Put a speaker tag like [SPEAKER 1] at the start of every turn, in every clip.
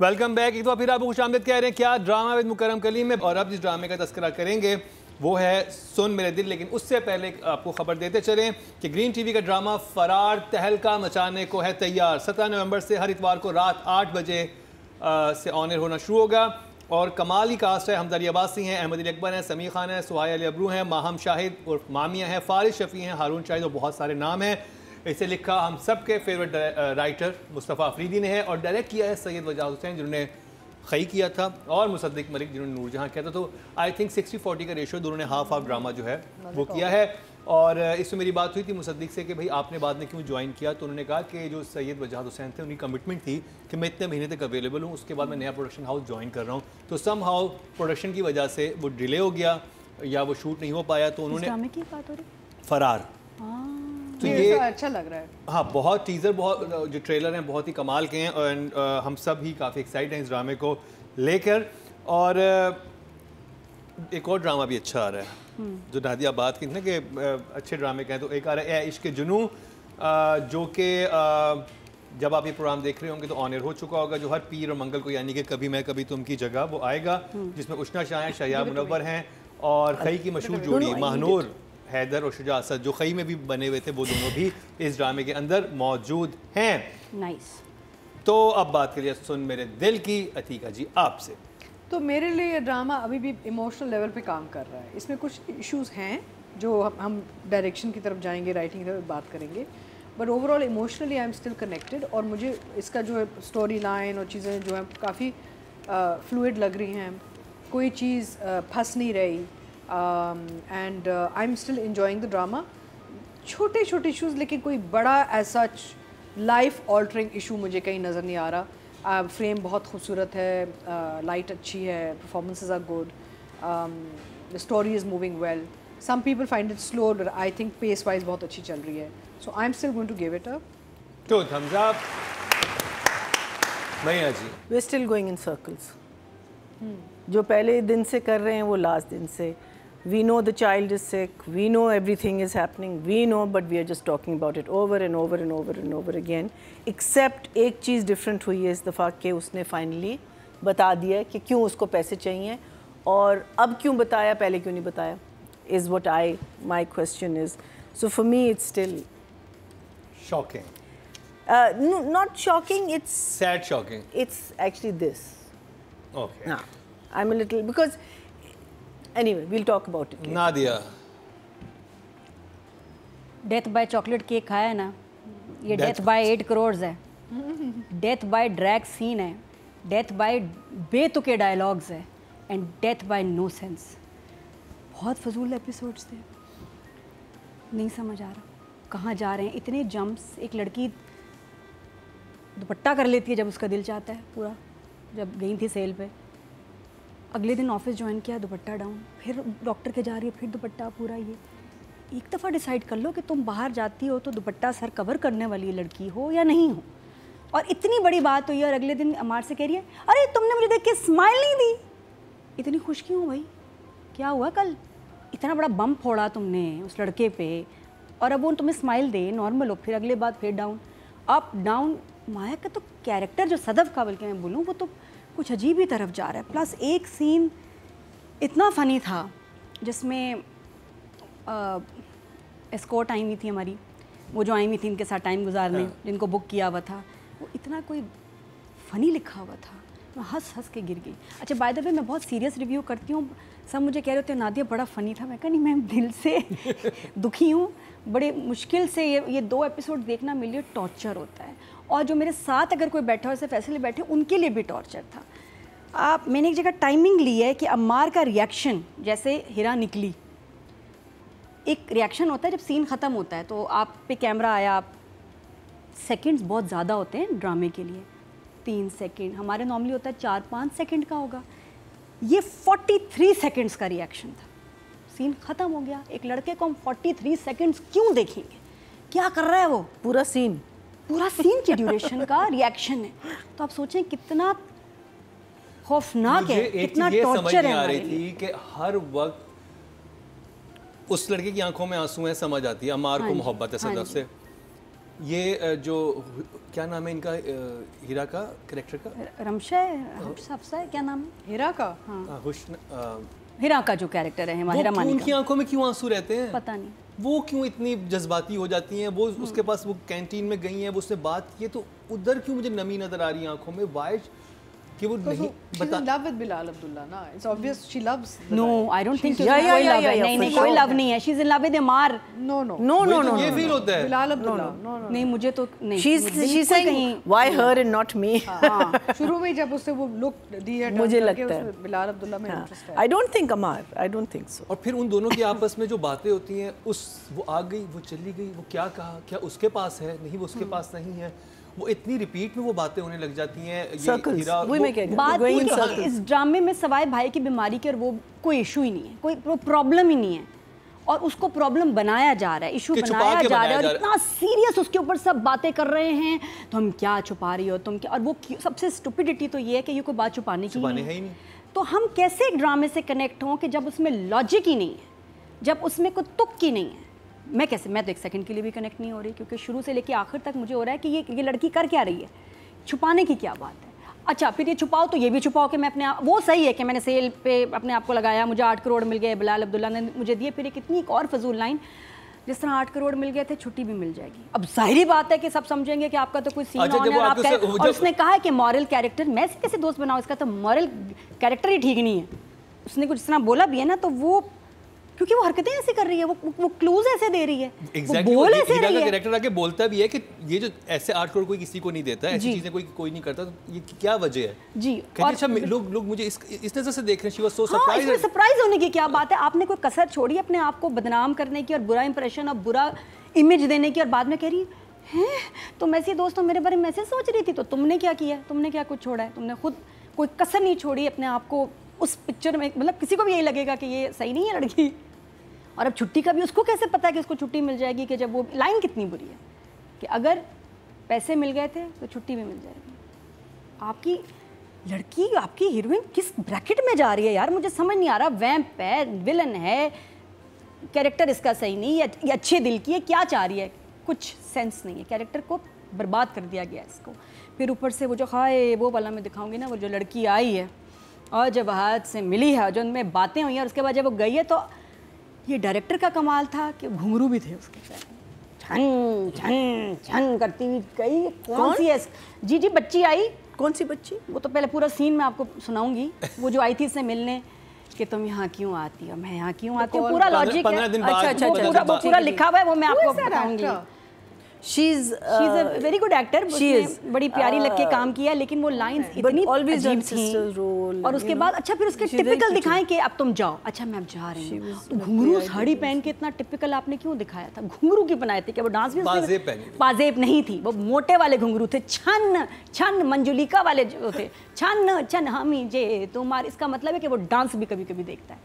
[SPEAKER 1] Welcome back. एक बार फिर आपको खुश आमद कह रहे हैं, क्या ड्रामा विद मुकरम कलीम में और अब जिस ड्रामे का तस्करा करेंगे, वो है सुन मेरे दिल। लेकिन उससे पहले आपको खबर देते चलें कि ग्रीन टीवी का ड्रामा फरार तहलका मचाने को है तैयार। सत्रह नवंबर से हर इतवार को रात आठ बजे से ऑनर होना शुरू होगा। और कमाली कास्ट है हमदारी अब्बासी हैं, अहमद अली अकबर हैं समी खान हैं, सुहाय अली अबरू हैं, माहम शाहिद और मामिया हैं, फारिश शफ़ी हैं, हारून शाहिद और बहुत सारे नाम हैं। इसे लिखा हम सब के फेवरेट राइटर मुस्तफ़ा अफरीदी ने है और डायरेक्ट किया है सैयद वजाह हुसैन जिन्होंने खई किया था और मुसद्दिक मलिक जिन्होंने नूरजहाँ किया था। तो आई थिंक सिक्सटी फोर्टी का रेशो दोनों ने हाफ़ हाफ़ ड्रामा जो है वो किया है। और इसमें मेरी बात हुई थी मुसद्दिक से कि भाई आपने बाद में क्यों ज्वाइन किया? तो उन्होंने कहा कि जो सैयद वजाहद हुसैन थे उनकी कमिटमेंट थी कि मैं इतने महीने तक अवेलेबल हूँ उसके बाद मैं नया प्रोडक्शन हाउस ज्वाइन कर रहा हूँ। तो सम हाउ प्रोडक्शन की वजह से वो डिले हो गया या वो शूट नहीं हो पाया तो उन्होंने फरार।
[SPEAKER 2] हाँ।
[SPEAKER 3] तो ये अच्छा लग रहा है।
[SPEAKER 1] हाँ बहुत टीज़र बहुत जो ट्रेलर हैं बहुत ही कमाल के हैं और हम सब ही काफ़ी एक्साइट हैं इस ड्रामे को लेकर। और एक और ड्रामा भी अच्छा आ रहा है हम्म। जो नादिया बात की ना कि अच्छे ड्रामे कहें तो एक आ रहा है इश्क जुनू जो कि जब आप ये प्रोग्राम देख रहे होंगे तो ऑनर हो चुका होगा जो हर पीर और मंगल को यानी कि कभी मैं कभी तुम की जगह वो आएगा हम्म। जिसमें उष्णा शाह हैं शया मुनवर हैं और कई की मशहूर जोड़ी महानूर। हैदर और शुजा असद जो कई में भी बने हुए थे वो दोनों भी इस ड्रामे के अंदर मौजूद हैं।
[SPEAKER 2] नाइस
[SPEAKER 1] तो अब बात करिए सुन मेरे दिल की अतीका जी आपसे।
[SPEAKER 3] तो मेरे लिए ये ड्रामा अभी भी इमोशनल लेवल पे काम कर रहा है। इसमें कुछ इश्यूज़ हैं जो हम डायरेक्शन की तरफ़ जाएँगे राइटिंग की तरफ़ बात करेंगे। But overall emotionally I am still connected और मुझे इसका जो है स्टोरी लाइन और चीज़ें जो है काफ़ी फ्लूड लग रही हैं। कोई चीज़ फंस नहीं रही। And I am still enjoying the drama छोटे छोटे इशूज़ लेकिन कोई बड़ा ऐसा लाइफ ऑल्टरिंग इशू मुझे कहीं नज़र नहीं आ रहा। फ्रेम uh, बहुत खूबसूरत है लाइट uh, अच्छी है performances are good the story is moving well some people find it slow I think pace wise बहुत अच्छी चल रही है। So I am still going to give it up
[SPEAKER 1] तो thumbs up Maiya ji.
[SPEAKER 4] We are still going in circles जो पहले दिन से कर रहे हैं वो लास्ट दिन से। we know the child is sick, we know everything is happening, we know but we are just talking about it over and over and over and over again. Except एक चीज़ different हुई है इस दफ़ा कि उसने finally बता दिया कि क्यों उसको पैसे चाहिए और अब क्यों बताया पहले क्यों नहीं बताया is what I my question is. So for me it's still
[SPEAKER 1] shocking.
[SPEAKER 4] Uh, no, not shocking. It's
[SPEAKER 1] sad. Shocking.
[SPEAKER 4] It's actually this.
[SPEAKER 1] Okay.
[SPEAKER 4] Now, I'm a little because Anyway, we'll talk about it.
[SPEAKER 1] Nadia.
[SPEAKER 2] Death by chocolate cake खाया है ना? ये death by eight crore है। Death by drag scene है। Death by बेतुके dialogues है। And death by no sense बहुत फजूल एपिसोड्स थे। नहीं समझ आ रहा। कहाँ जा रहे हैं? इतने जंप्स एक लड़की दुपट्टा कर लेती है जब उसका दिल चाहता है पूरा। जब गई थी सेल पे। अगले दिन ऑफ़िस ज्वाइन किया, दुपट्टा डाउन फिर डॉक्टर के जा रही है, फिर दुपट्टा पूरा ये. एक दफ़ा डिसाइड कर लो कि तुम बाहर जाती हो तो दुपट्टा सर कवर करने वाली लड़की हो या नहीं हो. और इतनी बड़ी बात हुई और अगले दिन अमार से कह रही है, अरे, तुमने मुझे देख के स्माइल नहीं दी. इतनी खुश क्यों भाई? क्या हुआ कल? इतना बड़ा बम फोड़ा तुमने उस लड़के पे. और अब वो तुम्हें स्माइल दे नॉर्मल हो, फिर अगले बात फिर डाउन अप डाउन माया का तो कैरेक्टर जो सदफ का बल्कि मैं बोलूँ, वो तो कुछ अजीब ही तरफ़ जा रहा है। प्लस एक सीन इतना फ़नी था जिसमें एस्कोट आई हुई थी हमारी। वो जो आई हुई थी इनके साथ टाइम गुजारने हाँ। जिनको बुक किया हुआ था वो इतना कोई फ़नी लिखा हुआ था। मैं हंस हंस के गिर गई। अच्छा बाय द वे मैं बहुत सीरियस रिव्यू करती हूँ। सब मुझे कह रहे होते हैं नादिया बड़ा फ़नी था। मैं कहा नहीं मैं दिल से दुखी हूँ। बड़े मुश्किल से ये ये दो एपिसोड देखना मेरे लिए टॉर्चर होता है। और जो मेरे साथ अगर कोई बैठा हो ऐसे फैसले बैठे, उनके लिए भी टॉर्चर था। आप, मैंने एक जगह टाइमिंग ली है कि अम्मार का रिएक्शन जैसे हिरा निकली। एक रिएक्शन होता है जब सीन ख़त्म होता है तो आप पे कैमरा आया, आप सेकेंड्स बहुत ज़्यादा होते हैं ड्रामे के लिए। तीन सेकेंड हमारे नॉर्मली होता है चार, पाँच सेकेंड का होगा। ये फोर्टी थ्री सेकेंड्स का रिएक्शन था। सीन ख़त्म हो गया। एक लड़के को हम फोर्टी थ्री सेकेंड्स क्यों देखेंगे? क्या कर रहा है वो?
[SPEAKER 4] पूरा सीन
[SPEAKER 2] पूरा सीन की ड्यूरेशन का रिएक्शन है। तो आप सोचें कितना खौफनाक है कितना टॉर्चर है आ रही थी
[SPEAKER 1] कि हर वक्त उस लड़के की आँखों में आँसू हैं समझ आती है अमार हाँ को मोहब्बत है हाँ सदफ से। ये जो क्या नाम है इनका हीरा का करेक्टर का?
[SPEAKER 2] रमशा है है क्या नाम? है
[SPEAKER 3] हीरा का?
[SPEAKER 1] हाँ, हुस्न
[SPEAKER 2] हिरा का जो कैरेक्टर है मानी
[SPEAKER 1] उनकी आँखों में क्यों आँसू रहते हैं?
[SPEAKER 2] पता नहीं।
[SPEAKER 1] वो क्यों इतनी जज्बाती हो जाती हैं? वो उसके पास वो कैंटीन में गई हैं वो उससे बात की है, तो उधर क्यों मुझे नमी नज़र आ रही है आँखों में? वाई कि वो नहीं बता
[SPEAKER 3] लव विद बिलाल अब्दुल्ला ना? It's obvious she loves
[SPEAKER 4] no
[SPEAKER 2] I
[SPEAKER 4] don't
[SPEAKER 2] think
[SPEAKER 4] या
[SPEAKER 2] या
[SPEAKER 4] या
[SPEAKER 2] नहीं नहीं कोई लव नहीं है she is in love with Amar
[SPEAKER 3] no no
[SPEAKER 4] no no no
[SPEAKER 1] ये फील होता है।
[SPEAKER 3] बिलाल अब्दुल्ला
[SPEAKER 2] नहीं मुझे तो नहीं she
[SPEAKER 4] is
[SPEAKER 2] she
[SPEAKER 4] saying why her and not me
[SPEAKER 3] हाँ शुरू में जब उससे वो लुक दिया था
[SPEAKER 4] मुझे लगता है।
[SPEAKER 3] बिलाल अब्दुल्ला में इंटरेस्ट है।
[SPEAKER 4] I don't think Amar I don't think so
[SPEAKER 1] और फिर उन दोनों की आपस में जो बातें होती हैं उस वो आ गई वो चली गई वो क्या कहा? क्या उसके पास है? नहीं वो उसके पास नहीं है। वो इतनी रिपीट में वो बातें होने लग जाती हैं
[SPEAKER 4] हूँ.
[SPEAKER 2] बात ये कि इस ड्रामे में सवाए भाई की बीमारी के और वो कोई इशू ही नहीं है कोई प्रॉब्लम ही नहीं है। और उसको प्रॉब्लम बनाया जा रहा है इशू बनाया जा रहा है और इतना सीरियस उसके ऊपर सब बातें कर रहे हैं तो हम क्या छुपा रही हो तुम क्या? और वो सबसे स्टुपिडिटी तो ये है कि ये कोई बात छुपाने की
[SPEAKER 1] छुपाने
[SPEAKER 2] ही
[SPEAKER 1] है। ही
[SPEAKER 2] नहीं।
[SPEAKER 1] नहीं।
[SPEAKER 2] तो हम कैसे ड्रामे से कनेक्ट हों कि जब उसमें लॉजिक ही नहीं है जब उसमें कोई तुक की नहीं है? मैं कैसे मैं तो एक सेकंड के लिए भी कनेक्ट नहीं हो रही क्योंकि शुरू से लेके आखिर तक मुझे हो रहा है कि ये ये लड़की कर क्या रही है? छुपाने की क्या बात है? अच्छा फिर ये छुपाओ तो ये भी छुपाओ कि मैं अपने आप वो सही है कि मैंने सेल पे अपने आप को लगाया मुझे आठ करोड़ मिल गए बिलाल अब्दुल्ला ने मुझे दिए फिर एक इतनी एक और फजूल लाइन जिस तरह आठ करोड़ मिल गए थे छुट्टी भी मिल जाएगी। अब ज़ाहिर बात है कि सब समझेंगे कि आपका तो कोई सीन
[SPEAKER 1] अच्छा,
[SPEAKER 2] है और आप और उसने कहा है कि मॉरल कैरेक्टर मैं कैसे दोस्त बनाऊँ इसका? तो मॉरल कैरेक्टर ही ठीक नहीं है। उसने कुछ इस तरह बोला भी है ना तो वो क्योंकि वो हरकतें ऐसी कर रही है वो वो क्लूज ऐसे दे रही है।
[SPEAKER 1] एग्जैक्टली
[SPEAKER 2] वो बोल ऐसे रही
[SPEAKER 1] का
[SPEAKER 2] है।
[SPEAKER 1] कैरेक्टर आके बोलता भी है कि ये जो ऐसे आठ करोड़ कोई किसी को नहीं देता ऐसी चीज़ें कोई कोई नहीं करता तो ये क्या वजह है?
[SPEAKER 2] जी और
[SPEAKER 1] अच्छा लोग लोग मुझे इस इस नज़र से देख रहे हैं she
[SPEAKER 2] was so
[SPEAKER 1] surprise
[SPEAKER 2] surprise होने की क्या बात है? आपने कोई कसर छोड़ी अपने आप को बदनाम करने की और बुरा इंप्रेशन और बुरा इमेज देने की और बाद में कह रही है तो मैं सी दोस्तों मेरे बारे में ऐसे सोच रही थी तो तुमने क्या किया? तुमने क्या कुछ छोड़ा है? तुमने खुद कोई कसर नहीं छोड़ी अपने आप को उस पिक्चर में? मतलब किसी को भी यही लगेगा कि ये सही नहीं है लड़की। और अब छुट्टी का भी उसको कैसे पता है कि उसको छुट्टी मिल जाएगी कि जब वो, लाइन कितनी बुरी है? कि अगर पैसे मिल गए थे तो छुट्टी भी मिल जाएगी। आपकी लड़की, आपकी हीरोइन किस ब्रैकेट में जा रही है यार? मुझे समझ नहीं आ रहा। वैम्प है, विलन है, कैरेक्टर इसका सही नहीं है, ये अच्छे दिल की है, क्या चाह रही है? कुछ सेंस नहीं है। कैरेक्टर को बर्बाद कर दिया गया इसको। फिर ऊपर से वो जो, हाय, वो वाला मैं दिखाऊँगी ना, वो जो लड़की आई है, और जब हाथ से मिली है जो उनमें बातें हुई हैं, और उसके बाद जब वो गई है तो ये डायरेक्टर का कमाल था कि घुंघरू भी थे उसके छन छन छन करती हुई कई कौन सी है जी जी बच्ची आई।
[SPEAKER 4] कौन सी बच्ची?
[SPEAKER 2] वो तो पहले पूरा सीन मैं आपको सुनाऊँगी। वो जो आई थी इससे मिलने कि तुम यहाँ क्यों आती हो मैं यहाँ क्यों आती हूँ पूरा लॉजिक है। अच्छा अच्छा पूरा
[SPEAKER 1] बाद-
[SPEAKER 2] पूरा लिखा हुआ है वो मैं आपको बताऊँगी? She is very good actor
[SPEAKER 4] she is,
[SPEAKER 2] बड़ी प्यारी लग के काम किया लेकिन वो लाइंस इतनी अजीब थी।
[SPEAKER 4] role,
[SPEAKER 2] और उसके बाद अच्छा फिर उसके टिपिकल. दिखाएँ कि अब तुम जाओ। अच्छा मैं अब जा रही हूँ। तो घुंघरू साड़ी पहन के इतना टिपिकल आपने क्यों दिखाया था? घुंघरू की बनाए थे? कि वो डांस भी
[SPEAKER 1] पाजेब
[SPEAKER 2] पाजेब नहीं थी। वो मोटे वाले घुंघरू थे। छन छन मंजुलिका वाले जो थे। छन छन हमी जे तुम्हारे इसका मतलब है कि वो डांस भी कभी कभी देखता है।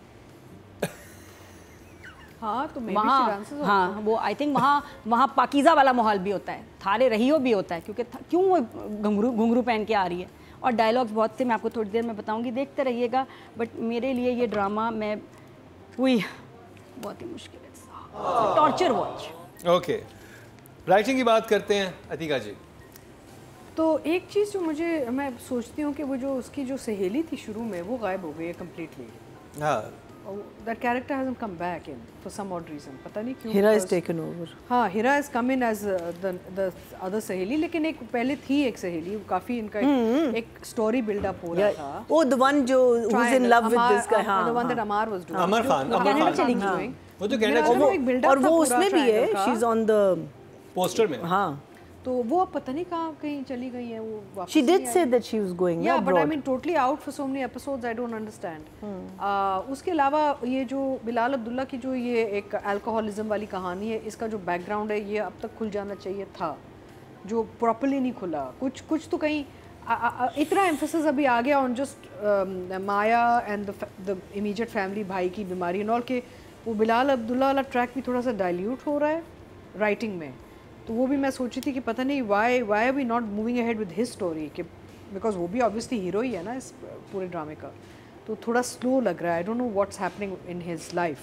[SPEAKER 3] हाँ तो
[SPEAKER 2] वहाँ हाँ वो आई थिंक वहाँ वहाँ पाकिज़ा वाला माहौल भी होता है। थारे रहियो भी होता है क्योंकि क्यों वो घुंघरू घुंघरू पहन के आ रही है? और डायलॉग्स बहुत से मैं आपको थोड़ी देर में बताऊँगी देखते रहिएगा बट मेरे लिए ये ड्रामा मैं हुई बहुत ही मुश्किल है। टॉर्चर वॉच
[SPEAKER 1] ओके राइटिंग की बात करते हैं अतिका जी।
[SPEAKER 3] तो एक चीज़ जो मुझे मैं सोचती हूँ कि वो जो उसकी जो सहेली थी शुरू में वो गायब हो गई है कम्प्लीटली
[SPEAKER 1] हाँ
[SPEAKER 3] that character hasn't come back in for some odd reason पता नहीं क्यों
[SPEAKER 4] Hira is taken over.
[SPEAKER 3] हाँ Hira has come in as the the other सहेली लेकिन एक पहले थी एक सहेली काफ़ी इनका एक, एक स्टोरी बिल्डअप हो रहा
[SPEAKER 4] Yeah.
[SPEAKER 3] था
[SPEAKER 4] Oh, the one जो who's in love with this guy.
[SPEAKER 3] uh,
[SPEAKER 4] हाँ,
[SPEAKER 3] the one that
[SPEAKER 4] हाँ.
[SPEAKER 3] Amar was doing
[SPEAKER 1] हाँ। वो तो
[SPEAKER 3] मेरा
[SPEAKER 1] कनाडा
[SPEAKER 3] मतलब
[SPEAKER 1] चली
[SPEAKER 3] एक build-up
[SPEAKER 4] और वो उसमें भी है she's on the
[SPEAKER 1] पोस्टर में
[SPEAKER 4] हाँ
[SPEAKER 3] तो वो अब पता नहीं कहाँ कहीं चली गई है वो वापस
[SPEAKER 4] she did say that she was going
[SPEAKER 3] Yeah, but I mean totally out for so many episodes. I don't understand. hmm. Uh, उसके अलावा ये जो बिलाल अब्दुल्ला की जो ये एक अल्कोहलिज्म वाली कहानी है इसका जो बैकग्राउंड है ये अब तक खुल जाना चाहिए था जो प्रॉपरली नहीं खुला कुछ कुछ तो कहीं आ- आ- आ- इतना एम्फोसिस अभी आ गया on just Maya and the immediate family भाई की बीमारी एंड ऑल के वो बिलाल अब्दुल्ला वाला ट्रैक भी थोड़ा सा डाइल्यूट हो रहा है राइटिंग में तो वो भी मैं सोची थी कि पता नहीं why why are we not moving ahead with his story कि बिकॉज़ वो भी ऑब्वियसली हीरो ही है ना इस पूरे ड्रामे का। तो थोड़ा स्लो लग रहा है। I don't know what's happening in his life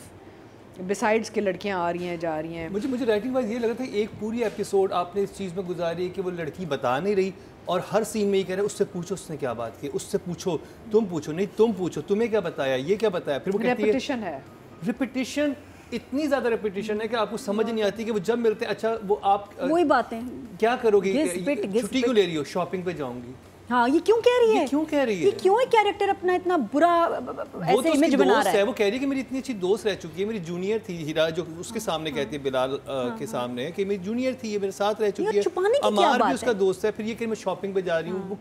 [SPEAKER 3] besides के लड़कियाँ आ रही हैं जा रही हैं।
[SPEAKER 1] मुझे मुझे राइटिंग वाइज ये लगा था एक पूरी एपिसोड आपने इस चीज़ में गुजारी कि वो लड़की बता नहीं रही और हर सीन में ये कह रहे उससे पूछो उसने क्या बात की उससे पूछो तुम पूछो नहीं तुम पूछो तुम्हें क्या बताया ये क्या बताया? फिर वो कहती है
[SPEAKER 3] रेपिटेशन है।
[SPEAKER 1] रिपीटिशन इतनी ज़्यादा रिपीटिशन है कि आपको समझ नहीं आती कि वो जब मिलते हैं अच्छा वो आप
[SPEAKER 2] वही बातें
[SPEAKER 1] क्या करोगी? छुट्टी क्यों ले रही हो? शॉपिंग पे जाऊँगी।
[SPEAKER 2] हाँ ये क्यों कह रही
[SPEAKER 1] ये
[SPEAKER 2] है?
[SPEAKER 1] क्यों कह रही है?
[SPEAKER 2] ये क्यों एक कैरेक्टर अपना इतना बुरा
[SPEAKER 1] वो
[SPEAKER 2] ऐसे
[SPEAKER 1] तो
[SPEAKER 2] इमेज बना रहा
[SPEAKER 1] है?
[SPEAKER 2] है
[SPEAKER 1] वो कह रही है कि मेरी इतनी अच्छी दोस्त रह चुकी है मेरी जूनियर थी हीरा जो उसके
[SPEAKER 2] हाँ,
[SPEAKER 1] सामने कहती है बिलाल अ, के सामने कि मेरी जूनियर थी ये मेरे साथ रह चुकी है।
[SPEAKER 2] छुपाने की क्या
[SPEAKER 1] अमार भी उसका दोस्त है फिर ये कि मैं शॉपिंग पे जा रही हूँ।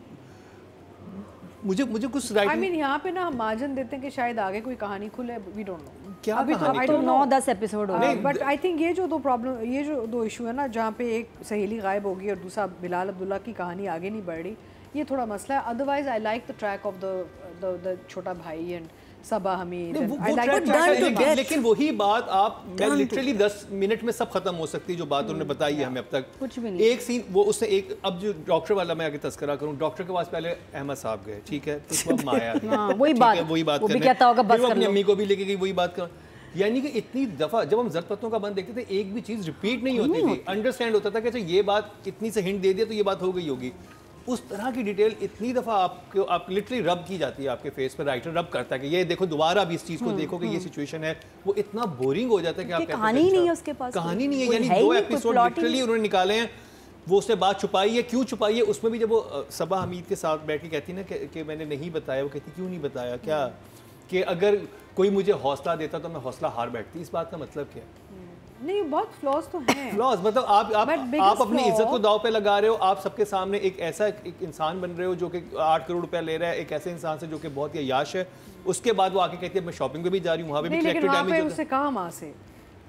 [SPEAKER 1] मुझे मुझे कुछ
[SPEAKER 3] आई मीन यहाँ पे ना हम मार्जिन देते हैं कि शायद आगे कोई कहानी खुले वी डोंट नो
[SPEAKER 1] क्या
[SPEAKER 3] अभी तो आई
[SPEAKER 2] तो नौ दस एपिसोड हो गए।
[SPEAKER 3] बट आई थिंक ये जो दो प्रॉब्लम ये जो दो इशू है ना जहाँ पे एक सहेली गायब होगी और दूसरा बिलाल अब्दुल्ला की कहानी आगे नहीं बढ़ रही ये थोड़ा मसला है। Otherwise I like the track of the the छोटा भाई एंड सबा हमीद।
[SPEAKER 1] वो, वो
[SPEAKER 3] like
[SPEAKER 1] है, लेकिन, वही बात आप मैं लिटरली 10 मिनट में सब खत्म हो सकती है जो बात उन्होंने बताई है हमें अब तक।
[SPEAKER 2] कुछ भी नहीं।
[SPEAKER 1] एक सीन वो उसने एक अब जो डॉक्टर वाला मैं आगे तस्करा करूँ डॉक्टर के पास पहले अहमद साहब गए ठीक है? तो माया
[SPEAKER 2] हाँ, वही बात।
[SPEAKER 1] वही बात
[SPEAKER 2] वो भी
[SPEAKER 1] करने।
[SPEAKER 2] कहता होगा, बस
[SPEAKER 1] अपनी अम्मी को भी लेके गई वही बात कर। यानी कि इतनी दफ़ा जब हम जरत पत्तों का बंद देखते थे एक भी चीज़ रिपीट नहीं होती थी। अंडरस्टैंड होता था कि अच्छा ये बात इतनी से हिंट दे दिया तो ये बात हो गई होगी। उस तरह की डिटेल इतनी दफ़ा आपको आप लिटरली रब की जाती है आपके फेस पर राइटर रब करता है कि ये देखो दोबारा भी इस चीज़ को देखो कि ये सिचुएशन है। वो इतना बोरिंग हो जाता है कि आप
[SPEAKER 2] कहानी
[SPEAKER 1] अच्छा,
[SPEAKER 2] नहीं है उसके पास
[SPEAKER 1] कहानी नहीं है यानी दो एपिसोड लिटरली उन्होंने निकाले हैं वो उसने बात छुपाई है क्यों छुपाई है? उसमें भी जब वो सबा हमीद के साथ बैठ के कहती ना कि, कि मैंने नहीं बताया वो कहती क्यों नहीं बताया? क्या? कि अगर कोई मुझे हौसला देता तो मैं हौसला हार बैठती। इस बात का मतलब क्या है?
[SPEAKER 3] नहीं बहुत फ्लॉज तो हैं।
[SPEAKER 1] फ्लॉज मतलब आप आप आप अपनी इज़्ज़त को दाव पे लगा रहे हो आप सबके सामने एक ऐसा एक इंसान बन रहे हो जो कि आठ करोड़ रुपया ले रहा है एक ऐसे इंसान से जो कि बहुत ही याश है। उसके बाद वो आके कहती है मैं शॉपिंग पे भी जा रही हूँ वहाँ पे भी
[SPEAKER 3] नहीं
[SPEAKER 1] कलेक्टिव डैमेज
[SPEAKER 3] उससे कहा वहाँ से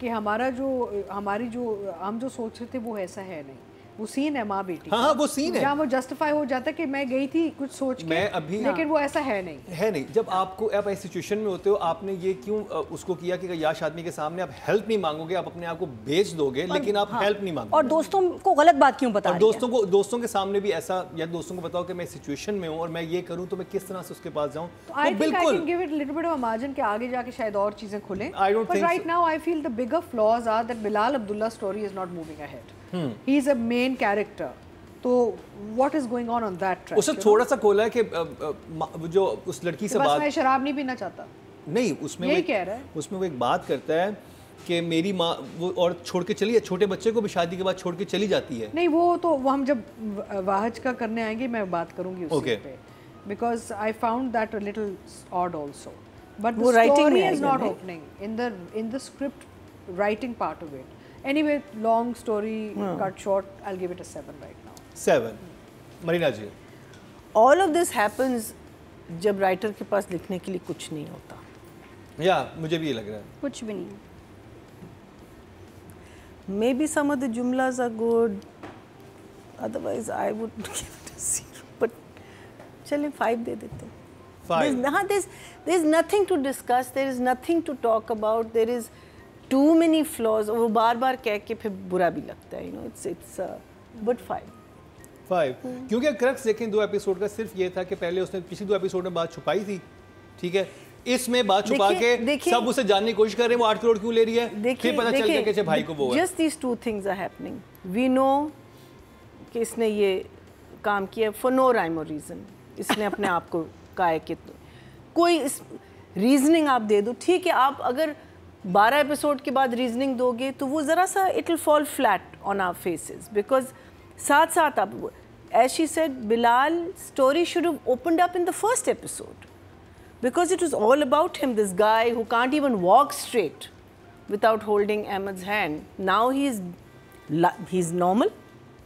[SPEAKER 3] कि हमारा जो हमारी जो हम जो सोच रहे थे वो ऐसा है नहीं। वो सीन है माँ बेटी
[SPEAKER 1] हाँ, हाँ, वो scene है।
[SPEAKER 3] जहाँ वो जस्टिफाई हो जाता है कि मैं गई थी कुछ सोच के
[SPEAKER 1] मैं अभी-
[SPEAKER 3] लेकिन वो ऐसा है नहीं।
[SPEAKER 1] है नहीं। जब आपको आप ऐसी सिचुएशन में होते हो आपने ये क्यों उसको किया कि याश आदमी के सामने आप हेल्प नहीं मांगोगे आप अपने आप को बेच दोगे लेकिन आप हेल्प नहीं मांगोगे।
[SPEAKER 2] और दोस्तों को गलत बात क्यों बता
[SPEAKER 1] दोस्तों को दोस्तों के सामने भी ऐसा या दोस्तों को बताओ कि मैं सिचुएशन में हूँ और मैं ये करूँ तो मैं किस तरह से उसके पास जाऊँ?
[SPEAKER 3] तो
[SPEAKER 1] तो बिल्कुल।
[SPEAKER 3] मार्जिन कि आगे जाके शायद और चीज़ें खुलें।
[SPEAKER 1] Don't right
[SPEAKER 3] now I feel the bigger flaws are that Bilal Abdullah story is not moving ahead he is a main character तो what is going on on that track
[SPEAKER 1] उसने थोड़ा सा खोला है कि जो उस लड़की से बात
[SPEAKER 3] मैं शराब नहीं पीना चाहता।
[SPEAKER 1] नहीं उसमें
[SPEAKER 3] यही
[SPEAKER 1] वो
[SPEAKER 3] कह रहा है।
[SPEAKER 1] उसमें वो एक बात करता है कि मेरी माँ वो और छोड़ के चली छोटे बच्चे को भी शादी के बाद छोड़ के चली जाती है।
[SPEAKER 3] नहीं वो तो वो हम जब वाहज का करने आएँगे मैं बात करूँगी उस
[SPEAKER 1] Okay.
[SPEAKER 3] पे। Because I found that a little odd also but
[SPEAKER 4] वो
[SPEAKER 3] the
[SPEAKER 4] story
[SPEAKER 3] is
[SPEAKER 4] not
[SPEAKER 3] opening in the in the script writing part of it anyway long story cut short I give it a 7 right now
[SPEAKER 1] seven Marina ji
[SPEAKER 4] all of this happens जब writer के पास लिखने के लिए कुछ नहीं होता
[SPEAKER 1] या मुझे भी ये लग रहा है
[SPEAKER 2] कुछ भी नहीं
[SPEAKER 4] maybe some of the jumlas are good otherwise i would give it a zero but चलें फाइव दे देते हैं
[SPEAKER 1] Five.
[SPEAKER 4] There's, हाँ, there's, there's nothing to discuss there is nothing to talk about there is many flaws वो बार बार कह के फिर बुरा भी लगता है know it's it's uh, but five
[SPEAKER 1] five क्योंकि क्रक्स देखें दो एपिसोड का सिर्फ़ ये था कि पहले उसने पिछली दो एपिसोड में बात छुपाई थी ठीक है? इसमें बात छुपा के सब उसे जानने की कोशिश कर रहे हैं वो आठ करोड़ क्यों ले रही है? फिर पता चल गया कि अच्छा भाई को वो
[SPEAKER 4] just these two things are happening we know कि इसने ये काम किया फॉर नो राइम और रीज़न इसने अपने आप को कहा है कि कोई इस रीजनिंग आप दे दो ठीक है आप अगर 12 एपिसोड के बाद रीजनिंग दोगे तो वो ज़रा सा it will fall flat on our faces because साथ साथ आप as she said Bilal story should have opened up in the first episode because because it was all about him, this guy who can't even walk straight without holding Ahmed's hand. Now he's la- he's normal,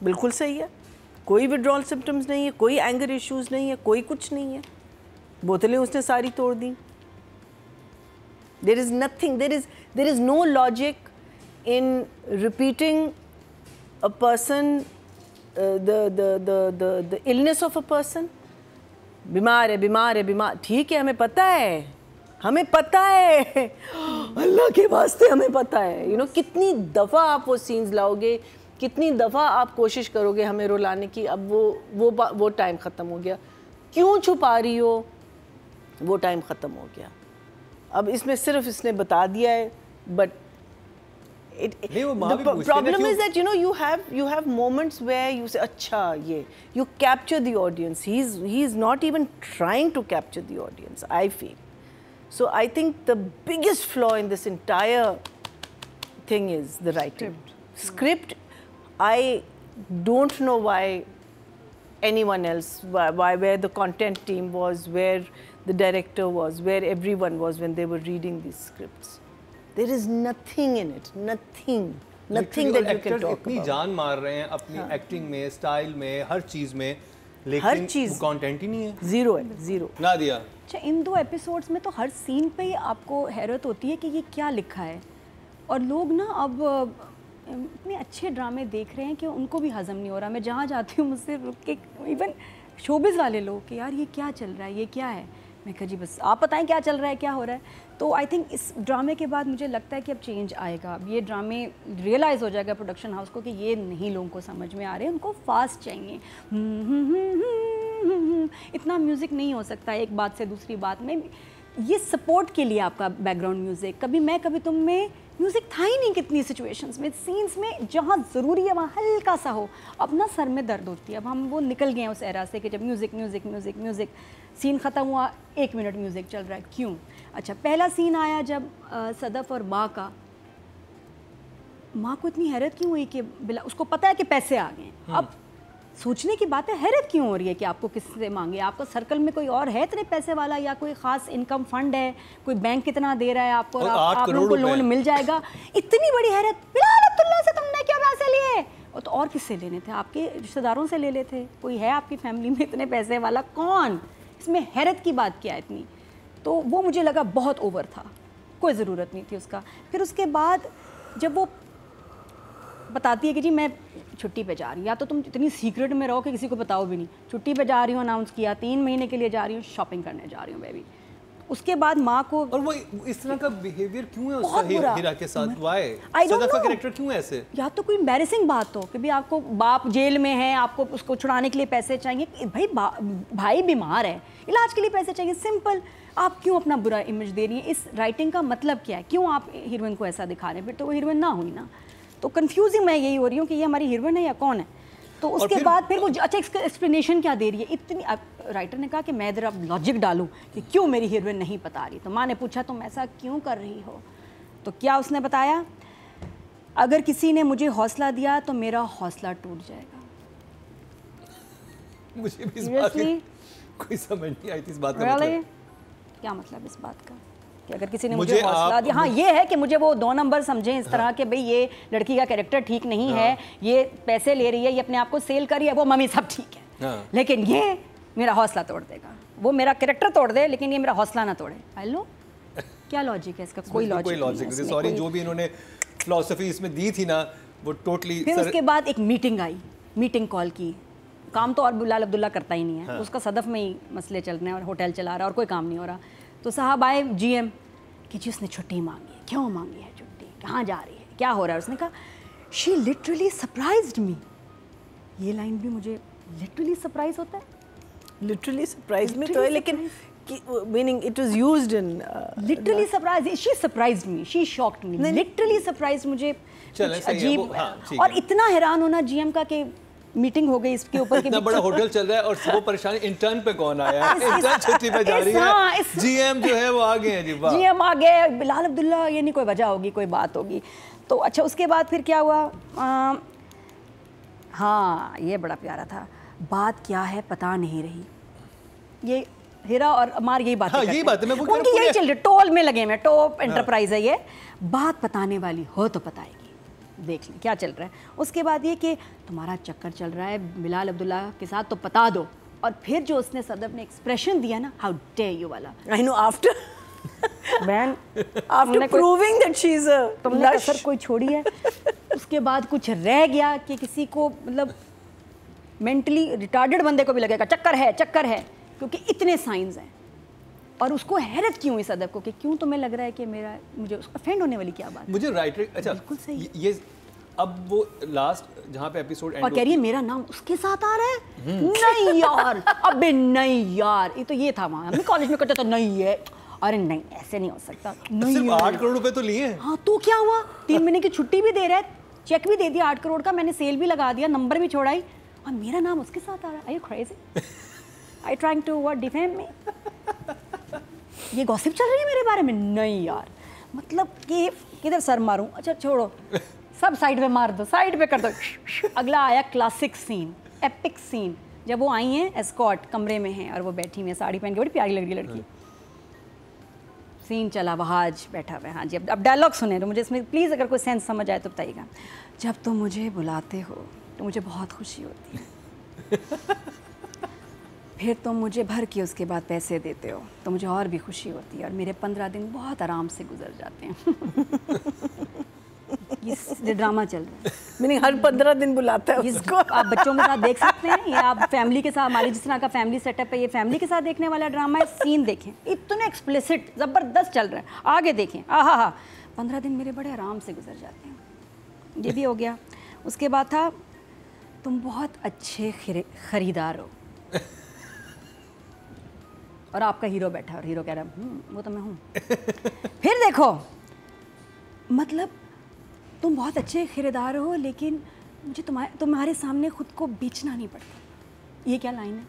[SPEAKER 4] बिल्कुल सही है। कोई withdrawal symptoms नहीं है, कोई anger issues नहीं है, कोई कुछ नहीं है। बोतलें उसने सारी तोड़ दी। There is nothing there is there is no logic in repeating a person the the the illness of a person बीमार है बीमार है बीमार ठीक है हमें पता है हमें पता है अल्लाह के वास्ते हमें पता है यू you नो know, कितनी दफ़ा आप वो सीन्स लाओगे कितनी दफ़ा आप कोशिश करोगे हमें रुलाने की अब वो वो वो टाइम ख़त्म हो गया क्यों छुपा रही हो वो टाइम ख़त्म हो गया अब इसमें सिर्फ इसने बता दिया है बट it,
[SPEAKER 1] नहीं, वो माँ
[SPEAKER 4] the
[SPEAKER 1] भी
[SPEAKER 4] pro-
[SPEAKER 1] पूछते हैं ना
[SPEAKER 4] problem
[SPEAKER 1] क्यों-
[SPEAKER 4] is that you know you have you have moments where you say अच्छा ये you capture the audience he's he's not even trying to capture the audience I feel so I think the biggest flaw in this entire thing is the writing script I don't know why anyone else why, why where the content team was where the director was where everyone was when they were reading these scripts. There is nothing in it nothing nothing
[SPEAKER 1] Literally,
[SPEAKER 4] that you can talk
[SPEAKER 1] इतनी
[SPEAKER 4] about.
[SPEAKER 1] जान मार रहे हैं अपनी acting में style में हर चीज़ में
[SPEAKER 4] हर चीज़।
[SPEAKER 1] Content ही नहीं है।
[SPEAKER 4] Zero है zero
[SPEAKER 1] ना दिया
[SPEAKER 2] अच्छा इन दो एपिसोड्स में तो हर सीन पे ही आपको हैरत होती है कि ये क्या लिखा है। और लोग ना अब इतने अच्छे ड्रामे देख रहे हैं कि उनको भी हजम नहीं हो रहा। मैं जहाँ जाती हूँ मुझसे रुक के इवन शोबिज़ वाले लोग कि यार ये क्या चल रहा है ये क्या है? मैं कहा जी, बस आप बताएँ क्या चल रहा है, क्या हो रहा है? तो आई थिंक इस ड्रामे के बाद मुझे लगता है कि अब चेंज आएगा। अब ये ड्रामे रियलाइज़ हो जाएगा प्रोडक्शन हाउस को कि ये नहीं लोगों को समझ में आ रहे, उनको फास्ट चाहिए। इतना म्यूज़िक नहीं हो सकता एक बात से दूसरी बात में। ये सपोर्ट के लिए आपका बैकग्राउंड म्यूज़िक कभी मैं, कभी तुम में म्यूज़िक था ही नहीं कितनी सिचुएशंस में। सीन्स में जहाँ ज़रूरी है वहाँ हल्का सा हो अपना सर में दर्द होती है। अब हम वो निकल गए हैं उस एरा से कि जब music music music music scene ख़त्म हुआ एक मिनट म्यूज़िक चल रहा है। क्यों? अच्छा पहला सीन आया जब अ, सदफ़ और माँ का। माँ को इतनी हैरत क्यों हुई कि बिला उसको पता है कि पैसे आ गए
[SPEAKER 1] हम्म।
[SPEAKER 2] अब सोचने की बात है हैरत क्यों हो रही है कि आपको किससे मांगे? आपका सर्कल में कोई और है इतने पैसे वाला या कोई खास इनकम फंड है? कोई बैंक कितना दे रहा है आपको और आप, आप लोगों को लोन। मिल जाएगा? इतनी बड़ी हैरत। बिलाल अब्दुल्ला से तुमने क्यों पैसे लिए? और तो और किससे लेने थे? आपके रिश्तेदारों से ले लेते कोई है आपकी फैमिली में इतने पैसे वाला? कौन? इसमें हैरत की बात क्या इतनी? तो वो मुझे लगा बहुत ओवर था। कोई ज़रूरत नहीं थी उसका। फिर उसके बाद जब वो बताती है कि जी मैं छुट्टी पे जा रही हूँ। या तो तुम इतनी सीक्रेट में रहो कि किसी को बताओ भी नहीं। छुट्टी पे जा रही हूँ अनाउंस किया तीन महीने के लिए जा रही हूँ शॉपिंग करने जा रही हूँ बेबी उसके बाद माँ को
[SPEAKER 1] और वो इस तरह का बिहेवियर क्यों है उसका हीरा। के साथ?
[SPEAKER 2] don't
[SPEAKER 1] सदफ का कैरेक्टर क्यों है ऐसे?
[SPEAKER 2] या तो कोई एम्बेरसिंग बात हो कि भाई आपको बाप जेल में है आपको उसको छुड़ाने के लिए पैसे चाहिए भाई बा- भाई बीमार है इलाज के लिए पैसे चाहिए। सिंपल आप क्यों अपना बुरा इमेज दे रही हैं? इस राइटिंग का मतलब क्या है? क्यों आप हीरोइन को ऐसा दिखा रहे हैं? फिर तो वो हीरोइन ना हुई ना। तो कंफ्यूजिंग मैं यही हो रही हूँ कि ये हमारी हीरोइन है या कौन है? तो उसके
[SPEAKER 1] फिर-
[SPEAKER 2] बाद फिर वो अच्छा एक्सप्लेनेशन क्या दे रही है? इतनी राइटर ने कहा कि मैं इधर अब लॉजिक डालूं कि क्यों मेरी हीरोइन नहीं बता रही? तो माँ ने पूछा तुम ऐसा क्यों कर रही हो? तो क्या उसने बताया? अगर किसी ने मुझे हौसला दिया तो मेरा हौसला टूट जाएगा.
[SPEAKER 1] मुझे भी इस बात कोई समझ नहीं आई थी इस बात का
[SPEAKER 2] Really?
[SPEAKER 1] मतलब।
[SPEAKER 2] क्या मतलब इस बात का? कि अगर किसी ने
[SPEAKER 1] मुझे
[SPEAKER 2] मुझे हौसला दिया हाँ ये है कि मुझे वो दो नंबर समझे इस तरह के भाई ये लड़की का कैरेक्टर ठीक नहीं है ये पैसे ले रही है ये अपने आप को सेल कर रही है वो मम्मी सब ठीक है।
[SPEAKER 1] हाँ।
[SPEAKER 2] लेकिन ये मेरा हौसला तोड़ देगा। वो मेरा कैरेक्टर तोड़ दे लेकिन ये मेरा हौसला ना तोड़े। आई लो क्या लॉजिक है इसका? कोई लॉजिक
[SPEAKER 1] कोई लॉजिक नहीं। सॉरी जो भी इन्होंने फिलोसफी इसमें दी थी ना वो टोटली
[SPEAKER 2] फिर उसके बाद एक मीटिंग आई मीटिंग कॉल की। काम तो और बिलाल अब्दुल्ला करता ही नहीं है। उसका सदफ में ही मसले चल रहे हैं और होटल चला रहा है और कोई काम नहीं हो रहा। तो साहब आए जीएम कि जी उसने छुट्टी मांगी है। क्यों मांगी है छुट्टी? कहाँ जा रही है? क्या हो रहा है? उसने कहा शी लिटरली सरप्राइज्ड मी ये लाइन भी मुझे लिटरली सरप्राइज़ होता है।
[SPEAKER 4] लिटरली सरप्राइज़ में तो है लेकिन meaning it was used in
[SPEAKER 2] literally surprise she surprised me she shocked me literally surprise मुझे अजीब
[SPEAKER 1] हाँ,
[SPEAKER 2] और इतना हैरान होना जीएम का कि मीटिंग हो गई इसके ऊपर कि
[SPEAKER 1] इतना बड़ा होटल चल रहा है और वो परेशानी इंटर्न पे कौन आया? है इंटर्न छुट्टी पे जा रही
[SPEAKER 2] हाँ,
[SPEAKER 1] है जीएम जो है वो आ गए हैं जी वाह।
[SPEAKER 2] जी आ गए बिलाल अब्दुल्ला ये नहीं कोई वजह होगी कोई बात होगी। तो अच्छा उसके बाद फिर क्या हुआ? आ, हाँ ये बड़ा प्यारा था। बात क्या है पता नहीं रही। ये हीरा और अमार यही बात
[SPEAKER 1] हाँ, यही बात है, मैं
[SPEAKER 2] उनकी यही चल रही टोल में लगे हैं टॉप एंटरप्राइज है ये। बात बताने वाली हो तो बताएगी देख लें क्या चल रहा है? उसके बाद ये कि तुम्हारा चक्कर चल रहा है बिलाल अब्दुल्ला के साथ तो बता दो। और फिर जो उसने सदफ ने एक्सप्रेशन दिया ना हाउ डे यू वाला।
[SPEAKER 4] आई नो आफ्टर
[SPEAKER 2] बहन
[SPEAKER 4] आफ्टर
[SPEAKER 2] कोई-
[SPEAKER 4] प्रूविंग दैट शी इज़
[SPEAKER 2] तुमने कसर कोई छोड़ी है। उसके बाद कुछ रह गया कि किसी को मतलब मेंटली रिटार्डेड बंदे को भी लगेगा चक्कर है चक्कर है क्योंकि इतने साइंस हैं। और उसको हैरत क्यों इस अदब को कि क्यों तुम्हें लग रहा है कि मेरा मुझे अफेंड होने वाली क्या बात
[SPEAKER 1] मुझे राइटर अच्छा
[SPEAKER 2] बिल्कुल सही।
[SPEAKER 1] ये- ये अब वो लास्ट जहाँ पे एपिसोड एंड
[SPEAKER 2] और कह रही है मेरा नाम उसके साथ आ रहा है? नहीं यार अबे नहीं यार। ये तो ये था वहाँ। हमने कॉलेज में करते तो नहीं है। अरे नहीं ऐसे नहीं हो सकता। नहीं
[SPEAKER 1] सिर्फ़ आठ करोड़ रुपए तो लिए हाँ।
[SPEAKER 2] तो क्या हुआ? तीन महीने की छुट्टी भी दे रहा है चेक भी दे दिया आठ करोड़ का मैंने सेल भी लगा दिया नंबर भी छोड़ाई। और मेरा नाम उसके साथ आ रहा है। I crazy I trying to what defame me ये गॉसिप चल रही है मेरे बारे में? नहीं यार। मतलब कि किधर सर मारूं? अच्छा छोड़ो। सब साइड पे मार दो साइड पे कर दो। अगला आया क्लासिक सीन एपिक सीन जब वो आई हैं एस्कॉट कमरे में हैं और वो बैठी हुई है, साड़ी पहन के, बड़ी प्यारी लग रही लड़की। सीन चला वहाज बैठा हुआ है। हाँ जी, अब अब डायलॉग सुने तो मुझे इसमें प्लीज़ अगर कोई सेंस समझ आए तो बताइएगा। जब तुम मुझे बुलाते हो तो मुझे बहुत खुशी होती है। फिर तुम मुझे भर के उसके बाद पैसे देते हो। तो मुझे और भी खुशी होती है और मेरे पंद्रह दिन बहुत आराम से गुजर जाते हैं। ये ड्रामा चल रहा है।
[SPEAKER 4] मीनिंग हर पंद्रह दिन बुलाता है
[SPEAKER 2] ये
[SPEAKER 4] उसको।
[SPEAKER 2] आप बच्चों के साथ देख सकते हैं ये आप फैमिली के साथ हमारे जिस तरह का फैमिली सेटअप है ये फैमिली के साथ देखने वाला ड्रामा है सीन देखें। इतने एक्सप्लिसिट ज़बरदस्त चल रहा है। आगे देखें। आ हा। हा पंद्रह दिन मेरे बड़े आराम से गुजर जाते हैं। ये भी हो गया। उसके बाद था तुम बहुत अच्छे खरीदार हो। और आपका हीरो बैठा और हीरो कह रहा है "हम्म, वो तो मैं हूँ। फिर देखो मतलब तुम बहुत अच्छे खरीदार हो लेकिन मुझे तुम्हारे तुम्हारे सामने खुद को बेचना नहीं पड़ता। ये क्या लाइन है?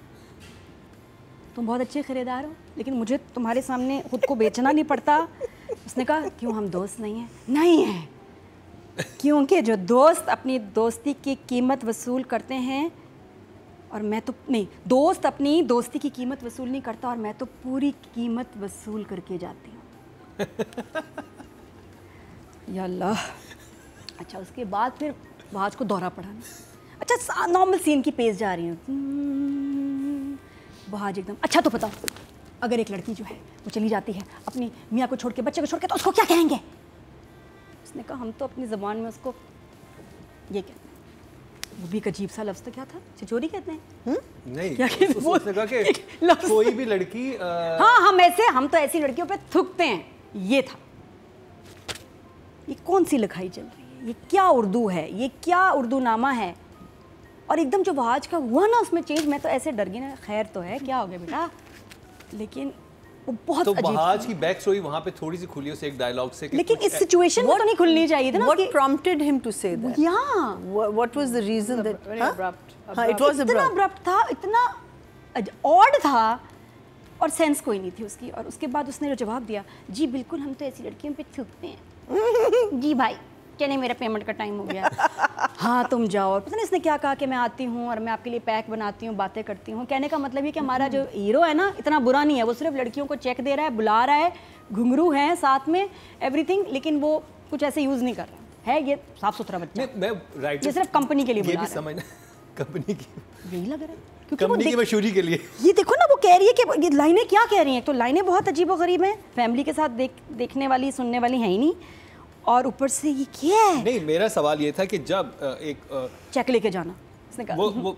[SPEAKER 2] तुम बहुत अच्छे खरीदार हो लेकिन मुझे तुम्हारे सामने खुद को बेचना नहीं पड़ता। उसने कहा क्यों हम दोस्त नहीं हैं? नहीं हैं क्योंकि जो दोस्त अपनी दोस्ती की कीमत वसूल करते हैं और मैं तो नहीं दोस्त अपनी दोस्ती की कीमत वसूल नहीं करता और मैं तो पूरी कीमत वसूल करके जाती हूँ। या अल्लाह। अच्छा उसके बाद फिर वहाज को दौरा पड़ा अच्छा नॉर्मल सीन की पेज जा रही हूँ। हम्म, वहाज एकदम। अच्छा तो बताओ अगर एक लड़की जो है वो चली जाती है अपनी मियाँ को छोड़ के बच्चे को छोड़ के तो उसको क्या कहेंगे? उसने कहा हम तो अपनी ज़बान में उसको ये कहते वो भी एक अजीब सा लफ्ज़ तो क्या था? चिचोरी कहते हैं।
[SPEAKER 1] नहीं
[SPEAKER 2] क्या कहते- वो-
[SPEAKER 1] कहा कि कोई भी लड़की अ,
[SPEAKER 2] हाँ हम ऐसे हम तो ऐसी लड़कियों पे थुकते हैं। ये था। ये कौन सी लिखाई चल रही है? ये क्या उर्दू है? ये क्या उर्दू नामा है? और एकदम जो वहाज का हुआ ना उसमें चेंज मैं तो ऐसे डर गई ना खैर तो है क्या हो गया बेटा? लेकिन वो बहुत
[SPEAKER 1] तो बहाज की बैक स्टोरी वहाँ पे थोड़ी सी खुली उस एक डायलॉग से
[SPEAKER 2] लेकिन इस सिचुएशन में तो नहीं खुलनी चाहिए थी ना
[SPEAKER 4] What
[SPEAKER 2] उसकी-
[SPEAKER 4] prompted him to say that?
[SPEAKER 2] या।
[SPEAKER 4] Wha- What was the reason that?
[SPEAKER 3] very
[SPEAKER 4] Huh?
[SPEAKER 3] abrupt,
[SPEAKER 4] हाँ,
[SPEAKER 2] इतना अब्रप्ट था इतना ऑड था और सेंस कोई नहीं थी उसकी। और उसके बाद उसने जो जवाब दिया जी बिल्कुल हम तो ऐसी लड़कियों पे थूकते हैं। जी भाई। चले मेरा पेमेंट का टाइम हो गया। हाँ तुम जाओ। और पता नहीं इसने क्या कहा कि मैं आती हूँ और मैं आपके लिए पैक बनाती हूँ बातें करती हूँ। कहने का मतलब ये कि हमारा जो हीरो है ना इतना बुरा नहीं है। वो सिर्फ़ लड़कियों को चेक दे रहा है बुला रहा है घुंघरू है साथ में एवरीथिंग लेकिन वो कुछ ऐसे यूज़ नहीं कर रहा। है ये साफ़ सुथरा बच्चा?
[SPEAKER 1] मैं राइट
[SPEAKER 2] ये सिर्फ़ कंपनी के लिए बुला रहा
[SPEAKER 1] कंपनी की
[SPEAKER 2] यही लग रहा है। क्योंकि
[SPEAKER 1] कंपनी की मशहूरी के लिए।
[SPEAKER 2] ये देखो ना वो कह रही है कि ये लाइनें क्या कह रही हैं? तो लाइनें बहुत अजीब व गरीब हैं। फैमिली के साथ देख देखने वाली सुनने वाली हैं ही नहीं। और ऊपर से ये क्या है?
[SPEAKER 1] नहीं मेरा सवाल ये था कि जब एक
[SPEAKER 2] चेक लेके जाना
[SPEAKER 1] वो वो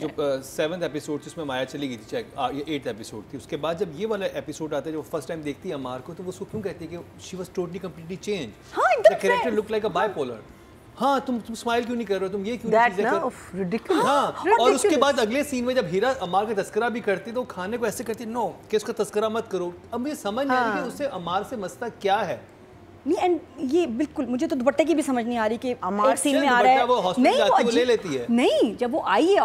[SPEAKER 1] जो सेवन्थ एपिसोड जिसमें माया चली गई थी चेक ये एट्थ एपिसोड थी उसके बाद जब ये वाला एपिसोड आता है जब फ़र्स्ट टाइम देखती है अमार को तो वो उसको क्यों कहती है कि she was totally completely change
[SPEAKER 2] हाँ,
[SPEAKER 1] the
[SPEAKER 2] character
[SPEAKER 1] look like a bipolar हाँ तुम तुम स्माइल क्यों नहीं कर रहे हो? तुम ये क्यों
[SPEAKER 4] That
[SPEAKER 1] चीज़ें
[SPEAKER 4] ना
[SPEAKER 1] कर
[SPEAKER 4] of ridiculous.
[SPEAKER 1] हाँ और उसके बाद अगले सीन में जब हीरा अमार का तस्करा भी करती है तो खाने को ऐसे करती नो कि उसका तस्करा मत करो। अब मुझे समझ नहीं आ रही कि उससे अमार से मसला क्या है।
[SPEAKER 2] नहीं एंड ये बिल्कुल मुझे तो दुपट्टे की भी समझ नहीं आ रही कि एक सीन में आ रहा है।
[SPEAKER 1] वो hospital जाती है, वो ले लेती है।
[SPEAKER 2] नहीं जब वो आई है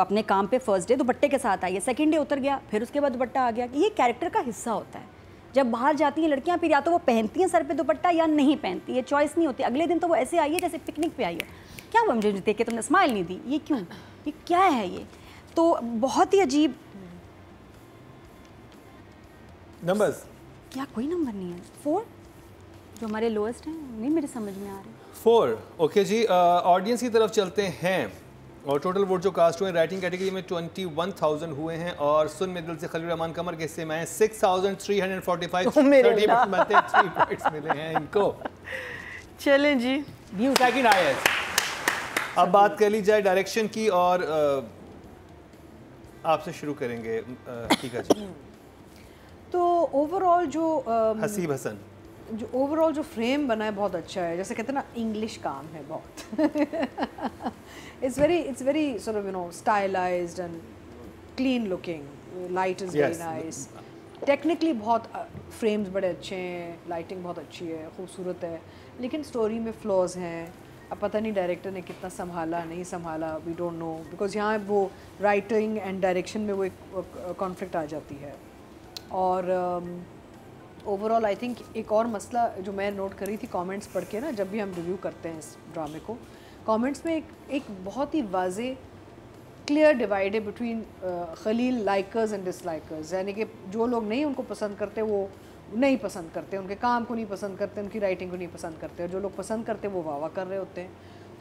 [SPEAKER 2] अपने काम पे फ़र्स्ट डे दुपट्टे के साथ आई है सेकंड डे उतर गया फिर उसके बाद दुपट्टा आ गया। ये कैरेक्टर का हिस्सा होता है। जब बाहर जाती हैं लड़कियाँ फिर या तो वो पहनती हैं सर पे दुपट्टा या नहीं पहनती है चॉइस नहीं होती। अगले दिन तो वो ऐसे आई है जैसे पिकनिक पे आई है। क्या हुआ मुझे देख के तुमने स्माइल नहीं दी? ये क्यों? ये क्या है ये? तो बहुत ही अजीब
[SPEAKER 1] नंबर्स
[SPEAKER 2] क्या कोई नंबर नहीं है? फोर जो हमारे लोएस्ट हैं नहीं मेरे समझ में आ रहे।
[SPEAKER 1] फोर ओके जी ऑडियंस की तरफ़ चलते हैं। और टोटल वोट जो कास्ट हुए राइटिंग कैटेगरी में ट्वेंटी वन थाउज़ेंड हुए हैं और सुन में दिल से खलील रहमान कमर के हिस्से में six thousand
[SPEAKER 4] three hundred
[SPEAKER 1] forty five हैं थ्री पॉइंट्स मिले हैं इनको।
[SPEAKER 4] चलें जी।
[SPEAKER 1] सेकंड हाईएस्ट अब बात कर ली जाए डायरेक्शन की और आपसे शुरू करेंगे ठीक है जी।
[SPEAKER 3] तो ओवरऑल जो um,
[SPEAKER 1] हसीब हसन।
[SPEAKER 3] जो ओवरऑल जो फ्रेम बना है बहुत अच्छा है। जैसे कहते हैं ना इंग्लिश काम है बहुत। It's very it's very sort of you know stylized and clean looking light is
[SPEAKER 1] very
[SPEAKER 3] nice technically बहुत फ्रेम्स बड़े अच्छे हैं। लाइटिंग बहुत अच्छी है। खूबसूरत है। लेकिन स्टोरी में फ्लॉज हैं। अब पता नहीं डायरेक्टर ने कितना संभाला नहीं संभाला। वी डोंट नो बिकॉज़ यहाँ वो राइटिंग एंड डायरेक्शन में वो एक कॉन्फ्लिक्ट आ जाती है। और ओवरऑल आई थिंक एक और मसला जो मैं नोट करी थी कमेंट्स पढ़ के ना, जब भी हम रिव्यू करते हैं इस ड्रामे को कमेंट्स में एक एक बहुत ही वाजे क्लियर डिवाइड है between Khalil likers and dislikers यानी कि जो लोग नहीं उनको पसंद करते, वो नहीं पसंद करते, उनके काम को नहीं पसंद करते, उनकी राइटिंग को नहीं पसंद करते, और जो लोग पसंद करते, वो वाह वाह कर रहे होते हैं.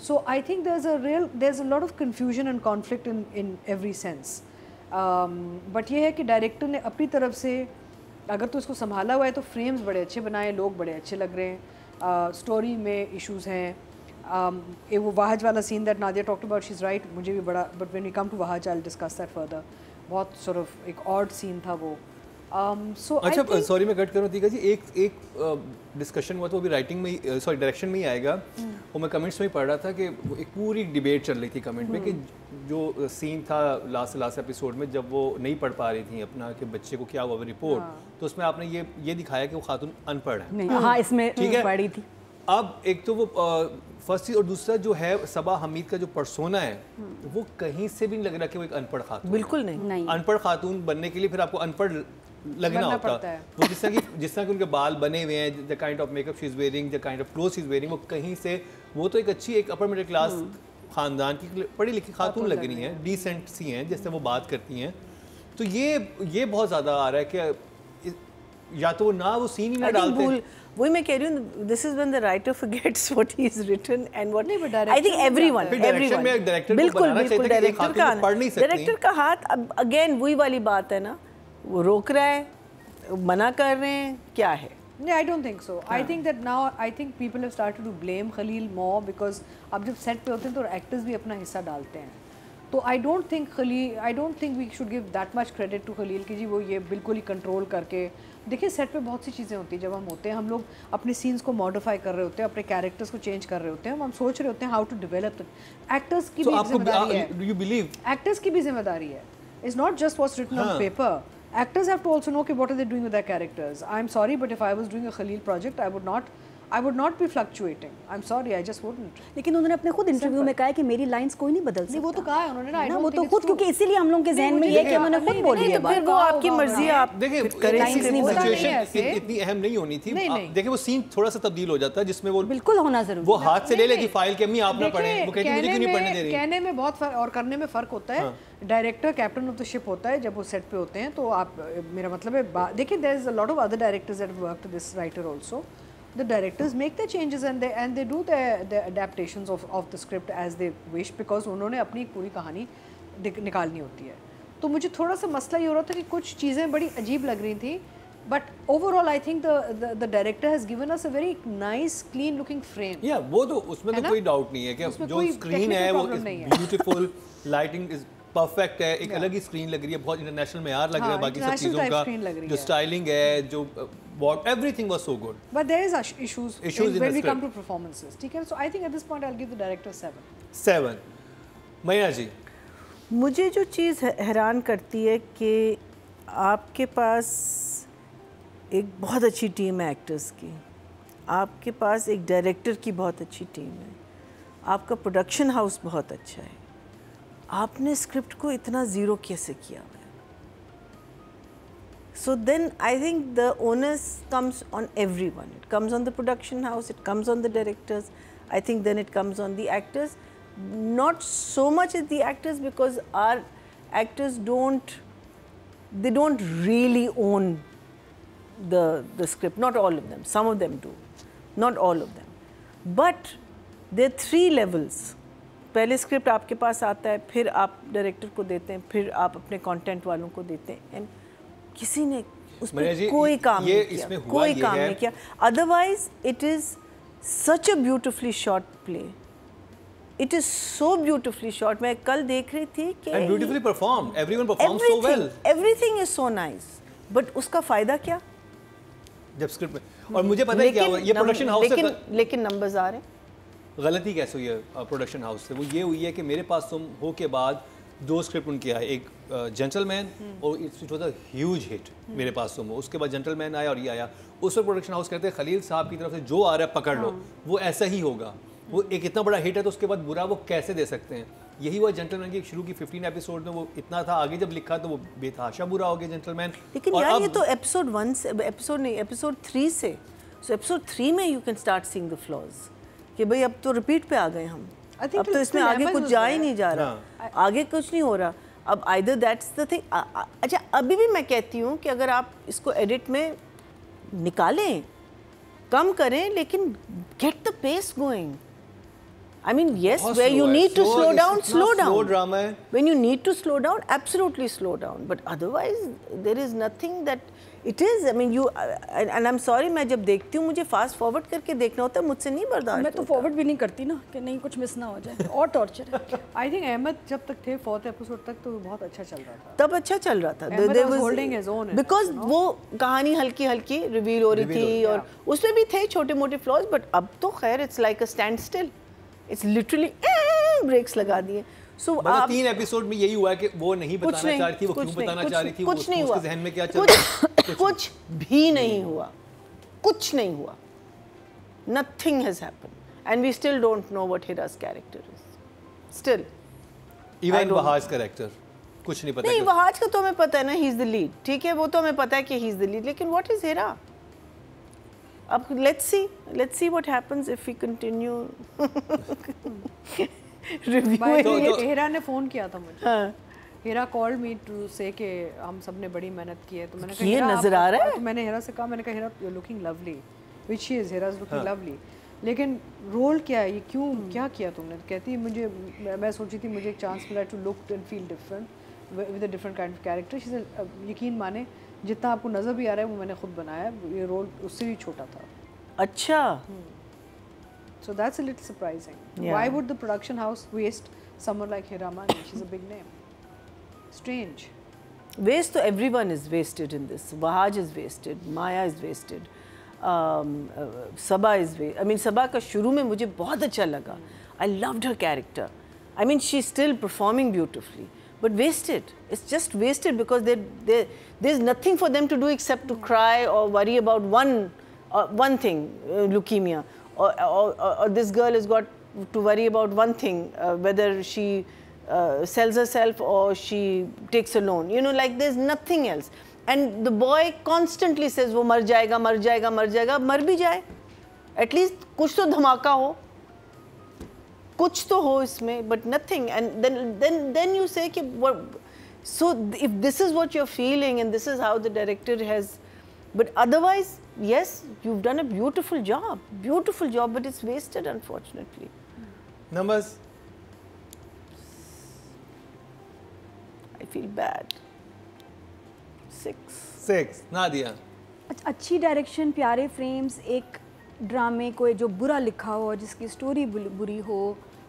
[SPEAKER 3] So I think there is a real there is a lot of confusion and conflict in in every sense but ये है कि डायरेक्टर ने अपनी तरफ़ से अगर तो इसको संभाला हुआ है तो फ्रेम्स बड़े अच्छे बनाए, लोग बड़े अच्छे लग रहे हैं। स्टोरी में इशूज़ हैं। ए वो वाहज वाला scene that Nadia talked about she is right मुझे भी बड़ा but when you come to Wahaj I discuss that further बहुत सॉर्ट एक ऑर्ड सीन था वो। Um,
[SPEAKER 1] अच्छा सॉरी मैं कट करूँ तीका जी। एक एक डिस्कशन हुआ तो अभी राइटिंग में सॉरी डायरेक्शन में ही आएगा। वो मैं कमेंट्स में ही पढ़ रहा था कि एक पूरी डिबेट चल रही थी कमेंट में कि जो सीन था लास्ट लास्ट एपिसोड में जब वो नहीं पढ़ पा रही थी अपना कि बच्चे को क्या हुआ रिपोर्ट तो उसमें आपने ये ये दिखाया कि वो खातून अनपढ़ है।
[SPEAKER 2] हाँ इसमें
[SPEAKER 1] ठीक है?
[SPEAKER 2] पड़ी थी।
[SPEAKER 1] अब एक तो वो फ़र्स्ट चीज़ और दूसरा जो है सबा हमीद का जो परसोना है वो कहीं से भी नहीं लग रहा कि वो एक अनपढ़ खातून
[SPEAKER 4] बिल्कुल नहीं।
[SPEAKER 2] नहीं।
[SPEAKER 1] अनपढ़ खातून बनने के लिए फिर आपको अनपढ़ लगना होता।
[SPEAKER 3] है।
[SPEAKER 1] वो जिस तरह की जिस तरह के उनके बाल बने हुए हैं the kind of makeup she is wearing the kind of cloth she is wearing वो कहीं से वो तो एक अच्छी एक अपर मिडिल क्लास खानदान की पढ़ी लिखी खातून लग रही हैं डिसेंट सी हैं जिससे वो बात करती हैं। तो ये ये बहुत ज़्यादा आ रहा है कि या तो वो ना वो सीन ही ना डालते।
[SPEAKER 4] भूल वही मैं कह रही हूँ this is when the writer forgets what he has written and what
[SPEAKER 3] नहीं, but
[SPEAKER 4] I
[SPEAKER 3] director
[SPEAKER 4] think
[SPEAKER 3] में
[SPEAKER 4] everyone
[SPEAKER 1] फिर direction
[SPEAKER 4] everyone
[SPEAKER 1] में एक director को
[SPEAKER 4] बिल्कुल बिल्कुल डायरेक्टर का
[SPEAKER 1] तो पढ़ नहीं सकती।
[SPEAKER 4] डायरेक्टर का हाथ अब अगेन वही वाली बात है ना। वो रोक रहा है? मना कर रहे हैं? क्या है?
[SPEAKER 3] No, I don't think so. I think that now I think people have started to blame Khalil more because अब जब सेट पे होते हैं तो एक्टर्स भी अपना हिस्सा डालते हैं। तो I don't think Khalil I don't think we should give that much credit to Khalil कि जी वो ये बिल्कुल ही कंट्रोल करके। देखिए सेट पे बहुत सी चीज़ें होती हैं। जब हम होते हैं हम लोग अपने सीन्स को मॉडिफाई कर रहे होते हैं अपने कैरेक्टर्स को चेंज कर रहे होते हैं हम सोच रहे होते हैं हाउ टू डेवलप एक्टर्स की भी ज़िम्मेदारी है।
[SPEAKER 1] यू
[SPEAKER 3] एक्टर्स की भी ज़िम्मेदारी है। It's not just what's written on paper actors have to also know okay, what are they doing with their characters? I'm sorry but if i was doing a khalil project i would not i would not be fluctuating. I'm sorry i just wouldn't.
[SPEAKER 2] लेकिन उन्होंने अपने खुद interview में कहा है कि मेरी lines कोई नहीं बदल सकता
[SPEAKER 3] नहीं वो तो कहा है उन्होंने ना
[SPEAKER 2] ना वो तो खुद क्योंकि इसीलिए हम लोगों के जहन में ये कि
[SPEAKER 3] नहीं
[SPEAKER 2] उन्होंने खुद बोली
[SPEAKER 3] नहीं,
[SPEAKER 2] है
[SPEAKER 3] तो
[SPEAKER 4] फिर वो आपकी मर्ज़ी। आप
[SPEAKER 1] देखिए
[SPEAKER 4] करें
[SPEAKER 3] lines
[SPEAKER 1] ऐसी
[SPEAKER 3] नहीं होता नहीं
[SPEAKER 1] सिचुएशन इतनी अहम नहीं होनी थी।
[SPEAKER 3] नहीं, नहीं।
[SPEAKER 1] देखिए वो सीन थोड़ा सा तब्दील हो जाता है जिसमें वो
[SPEAKER 2] बिल्कुल होना ज़रूरी
[SPEAKER 1] वो हाथ से ले लेगी फ़ाइल के अम्मी आप ना पढ़ें। वो कहती मुझे क्यों नहीं पढ़ने दे रही?
[SPEAKER 3] कहने में बहुत फ़र्क और करने में फ़र्क होता है। Director captain of the ship होता है जब वो सेट पे होते हैं तो आप मेरा मतलब है देखिए there is a lot of other directors that work this writer also the directors make their changes and they and they do their the adaptations of of the script as they wish because उन्होंने अपनी पूरी कहानी निकालनी होती है। तो मुझे थोड़ा सा मसला ये हो रहा था कि कुछ चीज़ें बड़ी अजीब लग रही थी but overall I think the director has given us a very nice clean looking frame
[SPEAKER 1] या वो तो उसमें तो कोई डाउट नहीं है कि जो स्क्रीन है वो। ब्यूटीफुल लाइटिंग इज़ परफेक्ट है एक अलग ही स्क्रीन लग रही है बहुत इंटरनेशनल मैार लग रहा है
[SPEAKER 3] हाँ,
[SPEAKER 1] बाकी सब चीज़ों का जो स्टाइलिंग है जो what everything was so good
[SPEAKER 3] But there is issues,
[SPEAKER 1] Issues in
[SPEAKER 3] when
[SPEAKER 1] the
[SPEAKER 3] we come to performances. ठीक है? So I think at this point I'll give the director seven.
[SPEAKER 1] Seven Maiya ji
[SPEAKER 4] मुझे जो चीज़ हैरान करती है कि आपके पास एक बहुत अच्छी टीम है एक्टर्स की। आपके पास एक डायरेक्टर की बहुत अच्छी टीम है। आपका प्रोडक्शन हाउस बहुत अच्छा है। आपने स्क्रिप्ट को इतना ज़ीरो कैसे किया? So then I think the onus comes on everyone. It comes on the production house, it comes on the directors, I think then it comes on the actors. Not so much as the actors because our actors don't, they don't really own the, the script. Not all of them, some of them do, not all of them. But there are three levels. पहले script आपके पास आता है फिर आप director को देते हैं फिर आप अपने कंटेंट वालों को देते हैं एंड किसी ने उस पर कोई काम
[SPEAKER 1] ये
[SPEAKER 4] नहीं किया कोई काम नहीं किया। Otherwise it is such a beautifully shot play it is so beautifully shot मैं कल देख रही थी कि
[SPEAKER 1] beautifully perform everyone perform so well
[SPEAKER 4] everything is so nice but उसका फ़ायदा क्या?
[SPEAKER 1] जब स्क्रिप्ट में और मुझे पता है क्या हुआ? ये प्रोडक्शन हाउस
[SPEAKER 4] लेकिन लेकिन नंबर्स आ रहे हैं।
[SPEAKER 1] गलती कैसे हुई है प्रोडक्शन हाउस से? वो ये हुई है कि मेरे पास तुम हो के बाद दो स्क्रिप्ट उनके आए। एक जेंटलमैन और it was a huge hit मेरे पास तो उसके बाद जेंटलमैन आया और ये आया। उस पर प्रोडक्शन हाउस कहते हैं खलील साहब की तरफ़ से जो आ रहा है पकड़ लो। वो ऐसा ही होगा। वो एक इतना बड़ा हिट है तो उसके बाद बुरा वो कैसे दे सकते हैं? यही हुआ जेंटलमैन की शुरू की 15 एपिसोड में वो इतना था आगे जब लिखा तो वो बेतहाशा बुरा हो गया जेंटलमैन
[SPEAKER 4] लेकिन
[SPEAKER 1] और
[SPEAKER 4] यार
[SPEAKER 1] अब-
[SPEAKER 4] ये तो एपिसोड वन से एपिसोड नहीं एपिसोड थ्री से। सो एपिसोड थ्री में you can start seeing the flaws कि भाई अब तो रिपीट पे आ गए हम। अब तो इसमें आगे कुछ जा ही नहीं जा रहा। आगे कुछ नहीं हो रहा। अब आइदर दैट्स द थिंग अच्छा अभी भी मैं कहती हूँ कि अगर आप इसको एडिट में निकालें कम करें लेकिन get the pace going I mean yes
[SPEAKER 1] oh,
[SPEAKER 4] where
[SPEAKER 1] you
[SPEAKER 4] you
[SPEAKER 1] to
[SPEAKER 4] need to
[SPEAKER 1] slow slow
[SPEAKER 4] slow
[SPEAKER 1] down
[SPEAKER 4] slow
[SPEAKER 1] slow
[SPEAKER 4] down
[SPEAKER 1] drama when
[SPEAKER 4] when you need to slow down absolutely slow down but otherwise there is nothing that it is i mean you and, and i'm sorry मैं जब देखती हूँ मुझे fast forward करके देखना होता है मुझसे नहीं बर्दाश्त
[SPEAKER 2] मैं तो फॉरवर्ड भी नहीं करती ना कि नहीं कुछ मिस ना हो जाए। और टॉर्चर
[SPEAKER 3] आई थिंक अहमद जब तक थे फोर्थ एपिसोड तक तो बहुत अच्छा चल रहा था।
[SPEAKER 4] तब अच्छा चल रहा था। बिकॉज़? वो कहानी हल्की हल्की रिवील हो रही थी और उसमें भी थे छोटे मोटे फ्लॉज बट अब तो खैर it's like a standstill it's literally brakes लगा दिए। सो
[SPEAKER 1] मतलब
[SPEAKER 4] आप
[SPEAKER 1] तीन एपिसोड में यही हुआ है कि वो नहीं बताना चाह रही थी वो क्यों बताना चाह रही थी
[SPEAKER 4] कुछ नहीं हुआ।
[SPEAKER 1] जहन में क्या चल
[SPEAKER 4] कुछ कुछ भी नहीं हुआ। कुछ नहीं हुआ। We still don't know what Hira's character is. Still. I even
[SPEAKER 1] Wahaj character कुछ नहीं पता
[SPEAKER 4] नहीं वहाज का तो हमें पता है ना ही इज़ द लीड ठीक है वो तो हमें पता है कि ही इज़ द लीड लेकिन व्हाट इज़ हिरा अब let's see let's see what happens if we
[SPEAKER 3] continue review
[SPEAKER 1] तो- तो-
[SPEAKER 3] हेरा ने फ़ोन किया था मुझे।
[SPEAKER 4] हाँ।
[SPEAKER 3] हेरा कॉल्ड मी टू से कि हम सबने बड़ी मेहनत की है। तो मैंने कहा
[SPEAKER 4] ये नज़र आ रहा है?
[SPEAKER 3] तो मैंने हेरा से कहा मैंने कहा Hira you looking lovely which she is Hira is looking lovely लेकिन रोल क्या है? ये क्यों क्या किया तुमने? कहती है मुझे मैं- मैं सोची थी मुझे एक चांस मिला to look and feel different with a different kind of character she यकीन माने जितना आपको नज़र भी आ रहा है वो मैंने खुद बनाया है। ये रोल उससे भी छोटा था.
[SPEAKER 4] अच्छा।
[SPEAKER 3] So that's a little surprising.
[SPEAKER 4] Yeah.
[SPEAKER 3] Why would the production house waste someone like Hiramani? She's a big name. Strange.
[SPEAKER 4] Waste, so everyone is wasted in this. Wahaj is wasted, Maya is wasted, um, uh, Sabha is wasted. I mean, Sabha ka shuru mein mujhe bahut acha laga. I loved her character. I mean, she's still performing beautifully, but wasted. It's just wasted because they, they, there's nothing for them to do except to cry or worry about one, uh, one thing, uh, leukemia or, or, or, or this girl has got to worry about one thing, uh, whether she uh, sells herself or she takes a loan. You know, like there's nothing else. And the boy constantly says वो मर जाएगा मर जाएगा मर जाएगा मर भी जाए एटलीस्ट कुछ तो धमाका हो कुछ तो हो इसमें but nothing and then then then you say कि so if this is what you are feeling and this is how the director has but otherwise yes you've done a beautiful job. Beautiful job but it's wasted unfortunately.
[SPEAKER 1] Numbers?
[SPEAKER 4] I feel bad. Six.
[SPEAKER 1] Six. Nadia
[SPEAKER 2] अच्छा अच्छी direction प्यारे frames एक ड्रामे को जो बुरा लिखा हो जिसकी स्टोरी बुरी हो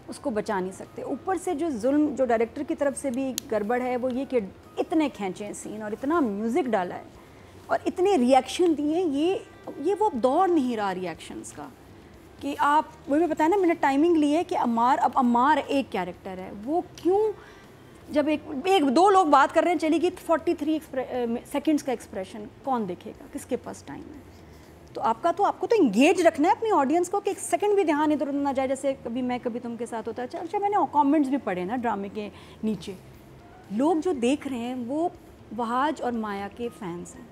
[SPEAKER 2] उसको बचा नहीं सकते। ऊपर से जो जुल्म जो डायरेक्टर की तरफ़ से भी गड़बड़ है वो ये कि इतने खींचे हैं सीन और इतना म्यूज़िक डाला है। और इतने रिएक्शन दिए, ये ये वो अब दौर नहीं रहा रिएक्शंस का। कि आप, वही मैं बताया ना, मैंने टाइमिंग ली है कि अमार, अब अमार एक कैरेक्टर है। वो क्यों, जब एक एक, दो लोग बात कर रहे हैं चली गई फोर्टी थ्री सेकेंड्स का एक्सप्रेशन कौन देखेगा? किसके पास टाइम है? तो आपका तो आपको तो इंगेज रखना है अपनी ऑडियंस को कि एक सेकंड भी ध्यान इधर उधर ना जाए। जैसे कभी मैं, कभी तुम के साथ होता है। अच्छा मैंने कमेंट्स भी पढ़े ना ड्रामे के नीचे। लोग जो देख रहे हैं, वो वहाज और माया के फैंस हैं।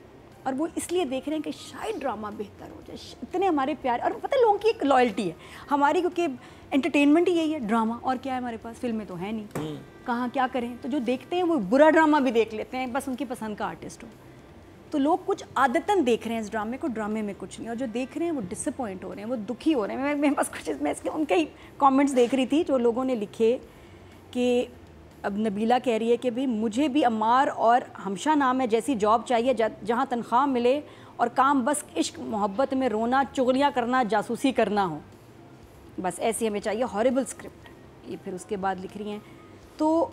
[SPEAKER 2] और वो इसलिए देख रहे हैं कि शायद ड्रामा बेहतर हो जाए। इतने हमारे प्यार और पता है लोगों की एक लॉयल्टी है। हमारी क्योंकि एंटरटेनमेंट ही यही है ड्रामा और क्या है हमारे पास? फ़िल्में तो है नहीं। कहाँ क्या करें? तो जो देखते हैं वो बुरा ड्रामा भी देख लेते हैं बस उनकी पसंद का आर्टिस्ट हो। तो लोग कुछ आदतन देख रहे हैं इस ड्रामे को ड्रामे में कुछ नहीं। और जो देख रहे हैं वो डिसअपॉइंट हो रहे हैं वो दुखी हो रहे हैं। मैं मेरे पास कुछ मैं इसके उनके ही कमेंट्स देख रही थी जो लोगों ने लिखे कि अब नबीला कह रही है कि भाई मुझे भी अमार और हमशा नाम है जैसी जॉब चाहिए जहाँ तनख्वाह मिले और काम बस इश्क मोहब्बत में रोना चुगलियाँ करना जासूसी करना हो। बस ऐसी हमें चाहिए हॉरेबल स्क्रिप्ट ये फिर उसके बाद लिख रही हैं। तो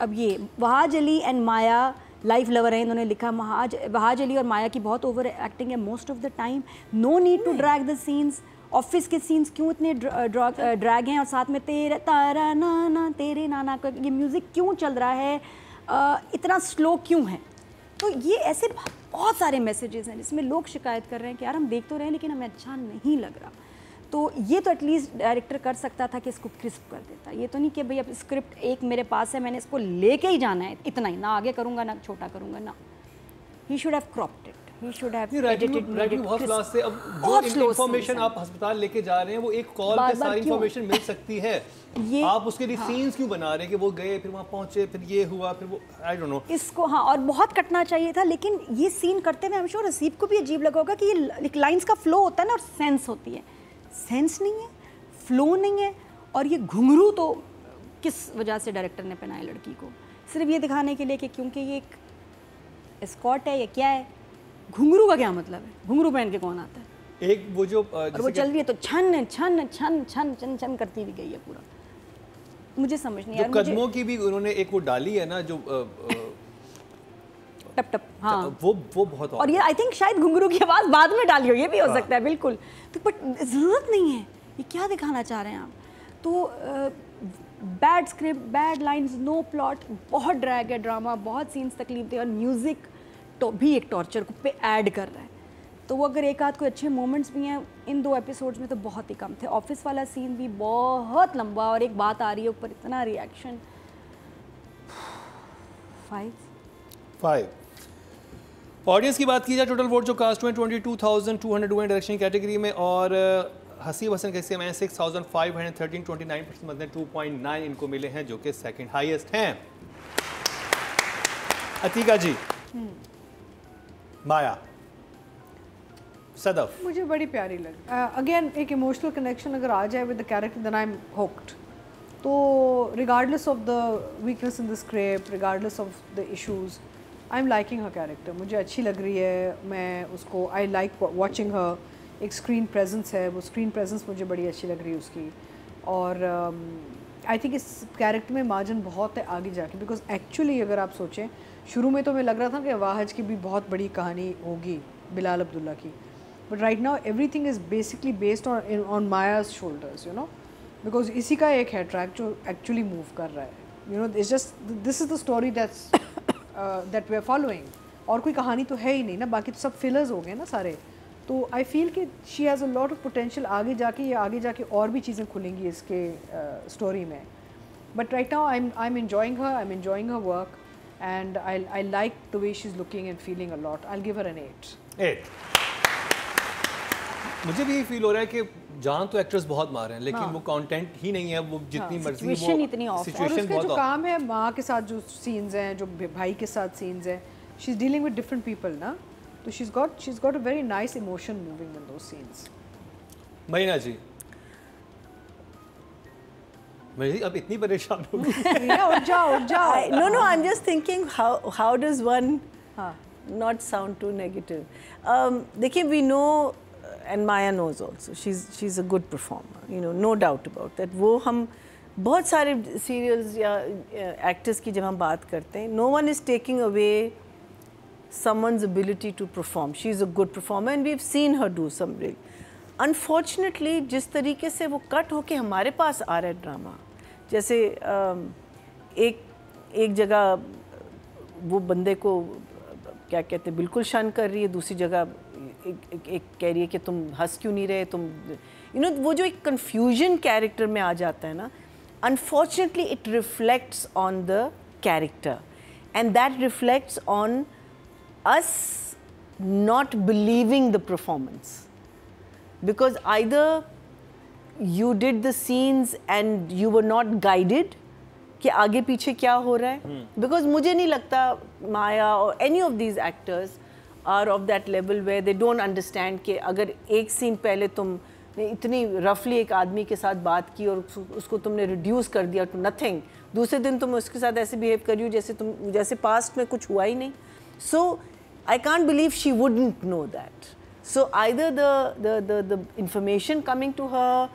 [SPEAKER 2] अब ये Wahaj Ali and Maya life lover हैं इन्होंने लिखा महाज वहाज अली और माया की बहुत ओवर एक्टिंग है most of the time no need to drag the scenes office के सीन्स क्यों इतने ड्रैग हैं और साथ में तेरे तारा ना ना तेरे नाना का ये म्यूज़िक क्यों चल रहा है? आ, इतना स्लो क्यों है? तो ये ऐसे बहुत सारे मैसेजेस हैं जिसमें लोग शिकायत कर रहे हैं कि यार हम देख तो रहे हैं लेकिन हमें अच्छा नहीं लग रहा। तो ये तो एटलीस्ट डायरेक्टर कर सकता था कि इसको क्रिस्प कर देता। ये तो नहीं कि भाई अब स्क्रिप्ट एक मेरे पास है मैंने इसको लेके ही जाना है। इतना ही ना आगे करूँगा ना छोटा करूँगा ना। He should have cropped it he should have edited made
[SPEAKER 1] बहुत फ्लॉस से अब जो इंफॉर्मेशन आप अस्पताल लेके जा रहे हैं वो एक कॉल पे सारी इंफॉर्मेशन मिल सकती है। ये आप उसके लिए हाँ। सीन्स क्यों बना रहे हैं कि वो गए फिर वहाँ पहुँचे फिर ये हुआ फिर वो आई डोंट नो
[SPEAKER 2] इसको हाँ और बहुत कटना चाहिए था लेकिन ये सीन करते हुए हम श्योर रसीब को भी अजीब लगा होगा कि ये लाइंस का फ्लो होता है ना और सेंस होती है। सेंस नहीं है फ्लो नहीं है और ये घुंघरू तो किस वजह से डायरेक्टर ने पहनाया लड़की को? सिर्फ़ ये दिखाने के लिए कि क्योंकि ये एक स्कॉट है या क्या है? घुंघरू का क्या मतलब है? घुंघरू पहन के कौन आता
[SPEAKER 1] है? एक वो जो
[SPEAKER 2] और वो चल रही है तो छन छन छन छन छन छन करती भी गई है पूरा। मुझे समझ नहीं
[SPEAKER 1] यार कदमों की भी उन्होंने एक वो डाली है ना जो
[SPEAKER 2] टप टप हाँ।
[SPEAKER 1] वो वो बहुत
[SPEAKER 2] और ये आई थिंक शायद घुंघरू की आवाज़ बाद में डाली हो ये भी हो हाँ। सकता है बिल्कुल। तो बट ज़रूरत नहीं है ये क्या दिखाना चाह रहे हैं आप? तो bad script bad lines no plot बहुत ड्रैग है ड्रामा बहुत सीन्स तकलीफ़ दे और म्यूज़िक तो भी एक टॉर्चर को पे ऐड कर रहा है। तो वो अगर एक आध कोई अच्छे मोमेंट्स भी हैं इन दो एपिसोड्स में तो बहुत ही कम थे। ऑफ़िस वाला सीन भी बहुत लंबा और एक बात आ रही है ऊपर इतना रिएक्शन फाइव
[SPEAKER 1] फाइव ऑडियंस की बात की जाए टोटल वोट जो कास्ट हुए twenty two thousand two hundred हुए डायरेक्शन कैटेगरी में और हसी वसन कैसे में six thousand five hundred thirteen twenty nine percent मतलब टू पॉइंट नाइन इनको मिले हैं जो कि सेकंड हाईएस्ट हैं। अतीका जी माया सदफ।
[SPEAKER 3] मुझे बड़ी प्यारी लगी। अगेन uh, एक इमोशनल कनेक्शन अगर आ जाए with the character then I am hooked तो regardless of the weakness in the script regardless of the issues I am liking her character मुझे अच्छी लग रही है मैं उसको आई लाइक वॉचिंग हर एक स्क्रीन प्रेजेंस है वो स्क्रीन प्रेजेंस मुझे बड़ी अच्छी लग रही है उसकी। और आई um, थिंक इस कैरेक्टर में मार्जिन बहुत है आगे जाके बिकॉज़ एक्चुअली अगर आप सोचें शुरू में तो मैं लग रहा था कि वाहज की भी बहुत बड़ी कहानी होगी बिलाल अब्दुल्ला की। But right now everything is basically based on on Maya's shoulders you know because इसी का एक है ट्रैक जो एक्चुअली मूव कर रहा है। You know it's just this is the story that's that we are following और कोई कहानी तो है ही नहीं ना बाकी तो सब फिलर्स हो गए ना सारे। तो आई फील कि she has a lot of potential आगे जाके या आगे जाके और भी चीज़ें खुलेंगी इसके स्टोरी uh, में। But right now I am I am enjoying her I am enjoying her work and I, I like the way she's looking and feeling a lot. I'll give her an 8.
[SPEAKER 1] 8. मुझे भी feel हो रहा है कि जान तो actress बहुत मार हैं लेकिन हाँ। वो कंटेंट ही नहीं है वो जितनी हाँ। मर्ज़ी
[SPEAKER 2] वो इतनी ऑफ़
[SPEAKER 3] सिचुएशन और उसका जो काम है माँ के साथ जो सीन्स हैं जो भाई के साथ सीन्स हैं she is dealing with different people ना तो she is got she is got a very nice emotion moving in those scenes
[SPEAKER 1] महीना जी अब इतनी परेशान हो
[SPEAKER 4] no no I am just thinking how how does one not sound too negative देखिए we know and Maya knows also she is she is a good performer you know no doubt about that वो हम बहुत सारे serials या actors की जब हम बात करते हैं no one is taking away someone's ability to perform she is a good performer and we have seen her do some unfortunately जिस तरीके से वो कट होके हमारे पास आ रहा है ड्रामा जैसे एक एक जगह वो बंदे को क्या कहते हैं बिल्कुल शान कर रही है दूसरी जगह एक, एक, एक कह रही है कि तुम हंस क्यों नहीं रहे तुम यू नो वो जो एक कन्फ्यूज़न कैरेक्टर में आ जाता है ना unfortunately it reflects on the character and that reflects on us not believing the performance because either you did the scenes and you were not guided कि आगे पीछे क्या हो रहा है? Because hmm. मुझे नहीं लगता माया और any of these actors are of that level way they don't understand कि अगर एक सीन पहले तुम इतनी रफली एक आदमी के साथ बात की और उसको तुमने रिड्यूस कर दिया टू नथिंग दूसरे दिन तुम उसके साथ ऐसे बिहेव करी हो जैसे तुम जैसे पास्ट में कुछ हुआ ही नहीं. So I can't believe she wouldn't know that so either the information coming to her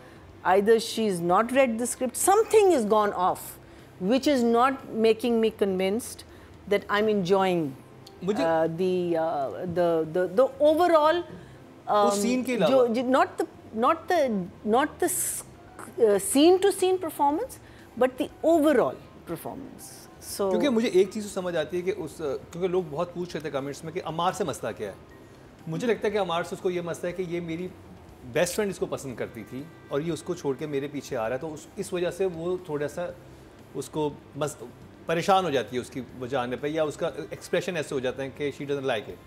[SPEAKER 4] either she's not read the script something is gone off which is not making me convinced that i'm enjoying uh, the uh, the the the overall
[SPEAKER 1] Um, scene के जो
[SPEAKER 4] not the not the not the scene to scene performance but the overall performance so
[SPEAKER 1] क्योंकि मुझे एक चीज़ तो समझ आती है कि उस क्योंकि लोग बहुत पूछ रहे थे कमेंट्स में कि अमार से मसला क्या है मुझे लगता है कि अमार से उसको ये मसला है कि ये मेरी बेस्ट फ्रेंड इसको पसंद करती थी और ये उसको छोड़ के मेरे पीछे आ रहा है तो उस इस वजह से वो थोड़ा सा उसको मस परेशान हो जाती है उसकी वजह आने पर या उसका एक्सप्रेशन ऐसे हो जाता है कि शी डजन लाइक इट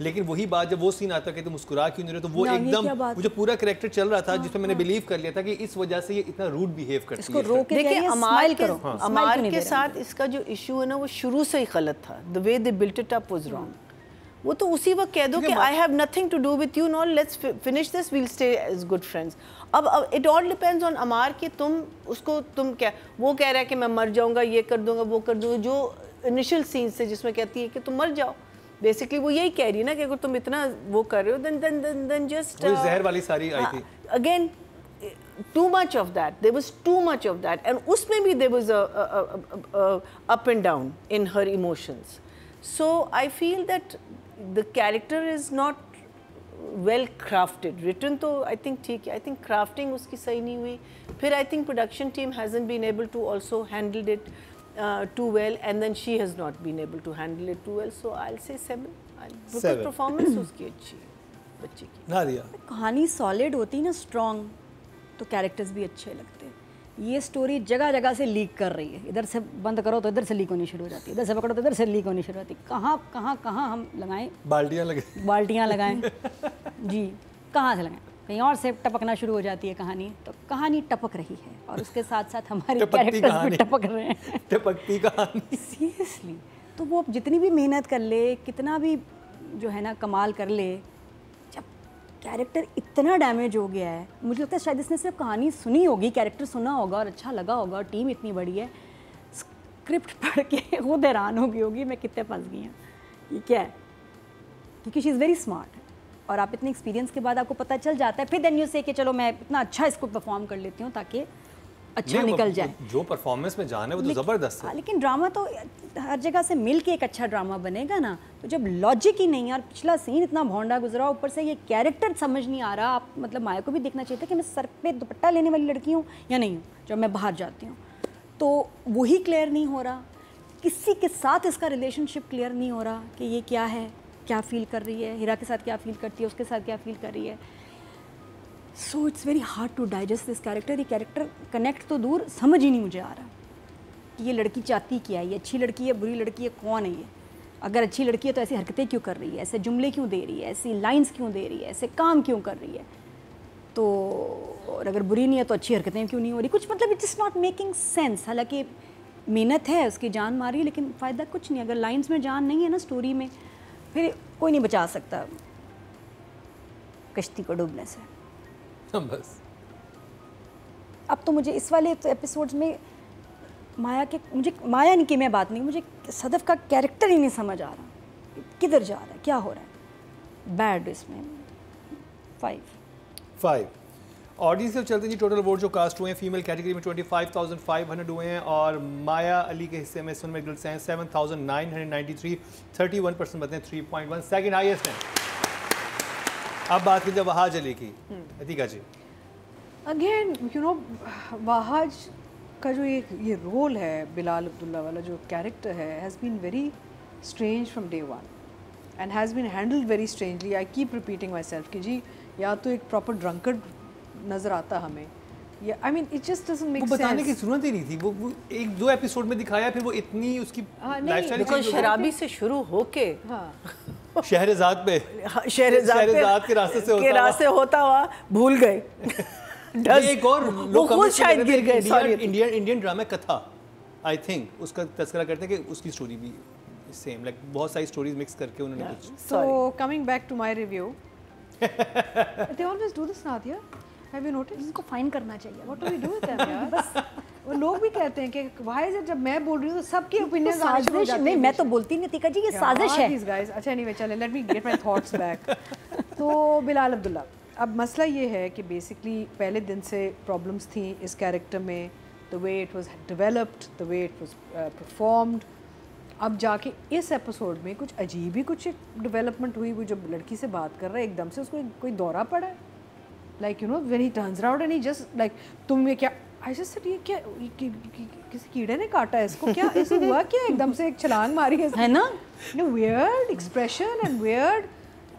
[SPEAKER 1] लेकिन वही बात जब वो सीन आता है कि तुम मुस्कुरा क्यों नहीं रहे तो वो एकदम जो पूरा करेक्टर चल रहा था जिसमें मैंने बिलीव कर लिया था कि इस वजह से ये इतना रूड बिहेव करती
[SPEAKER 2] इसको
[SPEAKER 1] है
[SPEAKER 2] रोक
[SPEAKER 4] देखिए अमार
[SPEAKER 2] smile
[SPEAKER 4] के
[SPEAKER 2] करो।
[SPEAKER 4] के साथ इसका जो इशू है ना वो शुरू से ही गलत था। The way they built it up was wrong वो तो उसी वक्त कह दो कि I have nothing to do with you no let's finish this we'll stay as good friends अब अब इट ऑल डिपेंड्स ऑन अमार कि तुम उसको तुम क्या वो कह रहा है कि मैं मर जाऊँगा ये कर दूँगा वो कर दूँगा जो इनिशियल सीन से जिसमें कहती है कि तुम मर जाओ। बेसिकली वो यही कह रही है ना कि अगर तुम इतना वो कर रहे हो then then then then
[SPEAKER 1] just जहर वाली सारी आई थी।
[SPEAKER 4] again too much of that. There was too much of that. And usme bhi there was a, a, a, a, a up and down in her the character is not well crafted written तो I think ठीक है. I think crafting उसकी सही नहीं हुई. फिर I think production team hasn't been able to also handle it too well and then she has not been able to handle it too well so I say performance उसकी अच्छी है बच्चे की.
[SPEAKER 2] कहानी सॉलिड होती है ना स्ट्रॉन्ग तो कैरेक्टर्स भी अच्छे लगते हैं. ये स्टोरी जगह जगह से लीक कर रही है। इधर से बंद करो तो इधर से लीक होनी शुरू हो जाती है। इधर से पकड़ो तो इधर से लीक होनी शुरू होती है। कहाँ कहाँ कहाँ हम लगाएँ?
[SPEAKER 1] बाल्टियाँ लगे
[SPEAKER 2] बाल्टियाँ लगाएँ। जी कहाँ से लगाएँ? कहीं और से टपकना शुरू हो जाती है कहानी। तो कहानी टपक रही है और उसके साथ साथ हमारे कैरेक्टर्स भी टपक रहे हैं।
[SPEAKER 1] टपकती कहानी।
[SPEAKER 2] सीरियसली तो वो जितनी भी मेहनत कर ले कितना भी जो है ना कमाल कर ले कैरेक्टर इतना डैमेज हो गया है। मुझे लगता है शायद इसने सिर्फ़ कहानी सुनी होगी, कैरेक्टर सुना होगा और अच्छा लगा होगा और टीम इतनी बड़ी है। स्क्रिप्ट पढ़ के वो हैरान हो गई होगी, मैं कितने फंस गई हूँ। ये क्या है? क्योंकि शी इज़ वेरी स्मार्ट और आप इतने एक्सपीरियंस के बाद आपको पता चल जाता है। फिर देन यू से कि चलो मैं इतना अच्छा इसको परफॉर्म कर लेती हूँ ताकि अच्छा निकल जाए।
[SPEAKER 1] जो परफॉर्मेंस में जाना है वो तो ज़बरदस्त
[SPEAKER 2] हाँ,
[SPEAKER 1] है
[SPEAKER 2] लेकिन ड्रामा तो हर जगह से मिल के एक अच्छा ड्रामा बनेगा ना। तो जब लॉजिक ही नहीं है और पिछला सीन इतना भोंडा गुजरा ऊपर से ये कैरेक्टर समझ नहीं आ रहा आप मतलब माया को भी देखना चाहिए था कि मैं सर पे दुपट्टा लेने वाली लड़की हूँ या नहीं हूँ जब मैं बाहर जाती हूँ। तो वही क्लियर नहीं हो रहा। किसी के साथ इसका रिलेशनशिप क्लियर नहीं हो रहा कि ये क्या है क्या फील कर रही है हीरा के साथ क्या फील करती है उसके साथ क्या फील कर रही है। So it's very hard to digest this character ये कैरेक्टर कनेक्ट तो दूर, समझ ही नहीं मुझे आ रहा। कि ये लड़की चाहती क्या है? ये अच्छी लड़की है, बुरी लड़की है, कौन है ये? अगर अच्छी लड़की है तो ऐसी हरकतें क्यों कर रही है? ऐसे जुमले क्यों दे रही है? ऐसी लाइंस क्यों दे रही है? ऐसे काम क्यों कर रही है? तो और अगर बुरी नहीं है तो अच्छी हरकतें क्यों नहीं हो रही? कुछ मतलब it is not making sense हालाँकि मेहनत है उसकी जान मारी, लेकिन फ़ायदा कुछ नहीं। अगर लाइंस में जान नहीं है ना स्टोरी में, फिर कोई नहीं बचा सकता। कश्ती को डूबने से।
[SPEAKER 1] बस।
[SPEAKER 2] अब तो मुझे इस वाले तो एपिसोड्स में माया के मुझे माया नहीं की मैं बात नहीं मुझे सदफ का कैरेक्टर ही नहीं समझ आ रहा। किधर जा रहा है? क्या हो रहा है? बैड इसमें। फाइव
[SPEAKER 1] फाइव ऑडियंस से चलते जी टोटल वोट जो कास्ट हुए हैं फीमेल कैटेगरी में 25,500 हुए हैं और माया अली के हिस्से में सुनमे गिल्स हैं 7,993 31 परसेंट बताएँ 3.1 सेकंड हाईएस्ट हैं। अब बात कीजिए वहाज अली की। Atiqa ji.
[SPEAKER 3] Again you know Wahaj का जो ये ये रोल है बिलाल अब्दुल्ला वाला जो कैरेक्टर है has been very strange from day one and has been handled very strangely I keep repeating myself कि जी या तो एक प्रॉपर ड्रंकर्ड नज़र आता हमें। या I mean it just doesn't
[SPEAKER 1] वो
[SPEAKER 3] मेक
[SPEAKER 1] बताने की ज़रूरत ही नहीं थी। वो, वो एक दो एपिसोड में दिखाया फिर वो इतनी उसकी
[SPEAKER 3] हाँ,
[SPEAKER 1] लाइफस्टाइल चेंज
[SPEAKER 4] शराबी से शुरू होके
[SPEAKER 3] हाँ।
[SPEAKER 1] शहरजाद पे।
[SPEAKER 4] हाँ, शहरजाद
[SPEAKER 1] के रास्ते से होता
[SPEAKER 4] के रास्ते होता हुआ भूल गए।
[SPEAKER 1] एक और
[SPEAKER 4] वो खुद शायद गिर गए
[SPEAKER 1] इंडियन इंडियन इंडियन ड्रामा कथा आई थिंक उसका तस्करा करते हैं कि उसकी स्टोरी भी सेम लाइक बहुत सारी स्टोरीज मिक्स करके उन्होंने कुछ
[SPEAKER 3] coming back to my review they always do this this, Have you noticed?
[SPEAKER 2] इनको फाइन करना चाहिए।
[SPEAKER 3] What do we do with them, बस। वो लोग भी कहते हैं कि why is it जब मैं बोल रही हूँ तो सबकी opinions आने शुरू हो
[SPEAKER 2] नहीं मैं तो बोलती नहीं तीका जी ये साजिश है।
[SPEAKER 3] these guys? अच्छा anyway चले let me get my thoughts back. तो बिलाल अब्दुल्ला अब मसला ये है कि बेसिकली पहले दिन से प्रॉब्लम्स थी इस कैरेक्टर में the way it was developed the way it was performed अब जाके इस एपिसोड में कुछ अजीब ही कुछ डेवलपमेंट हुई वो जब लड़की से बात कर रहा है एकदम से उसको कोई दौरा पड़ा है? Like you know when he turn out and he just like तुम ये क्या आई जस्ट सेड ये क्या किसी कीड़े ने काटा है इसको क्या इसको हुआ क्या? एकदम से एक छलांग मारी है
[SPEAKER 2] है ना?
[SPEAKER 3] No weird expression and weird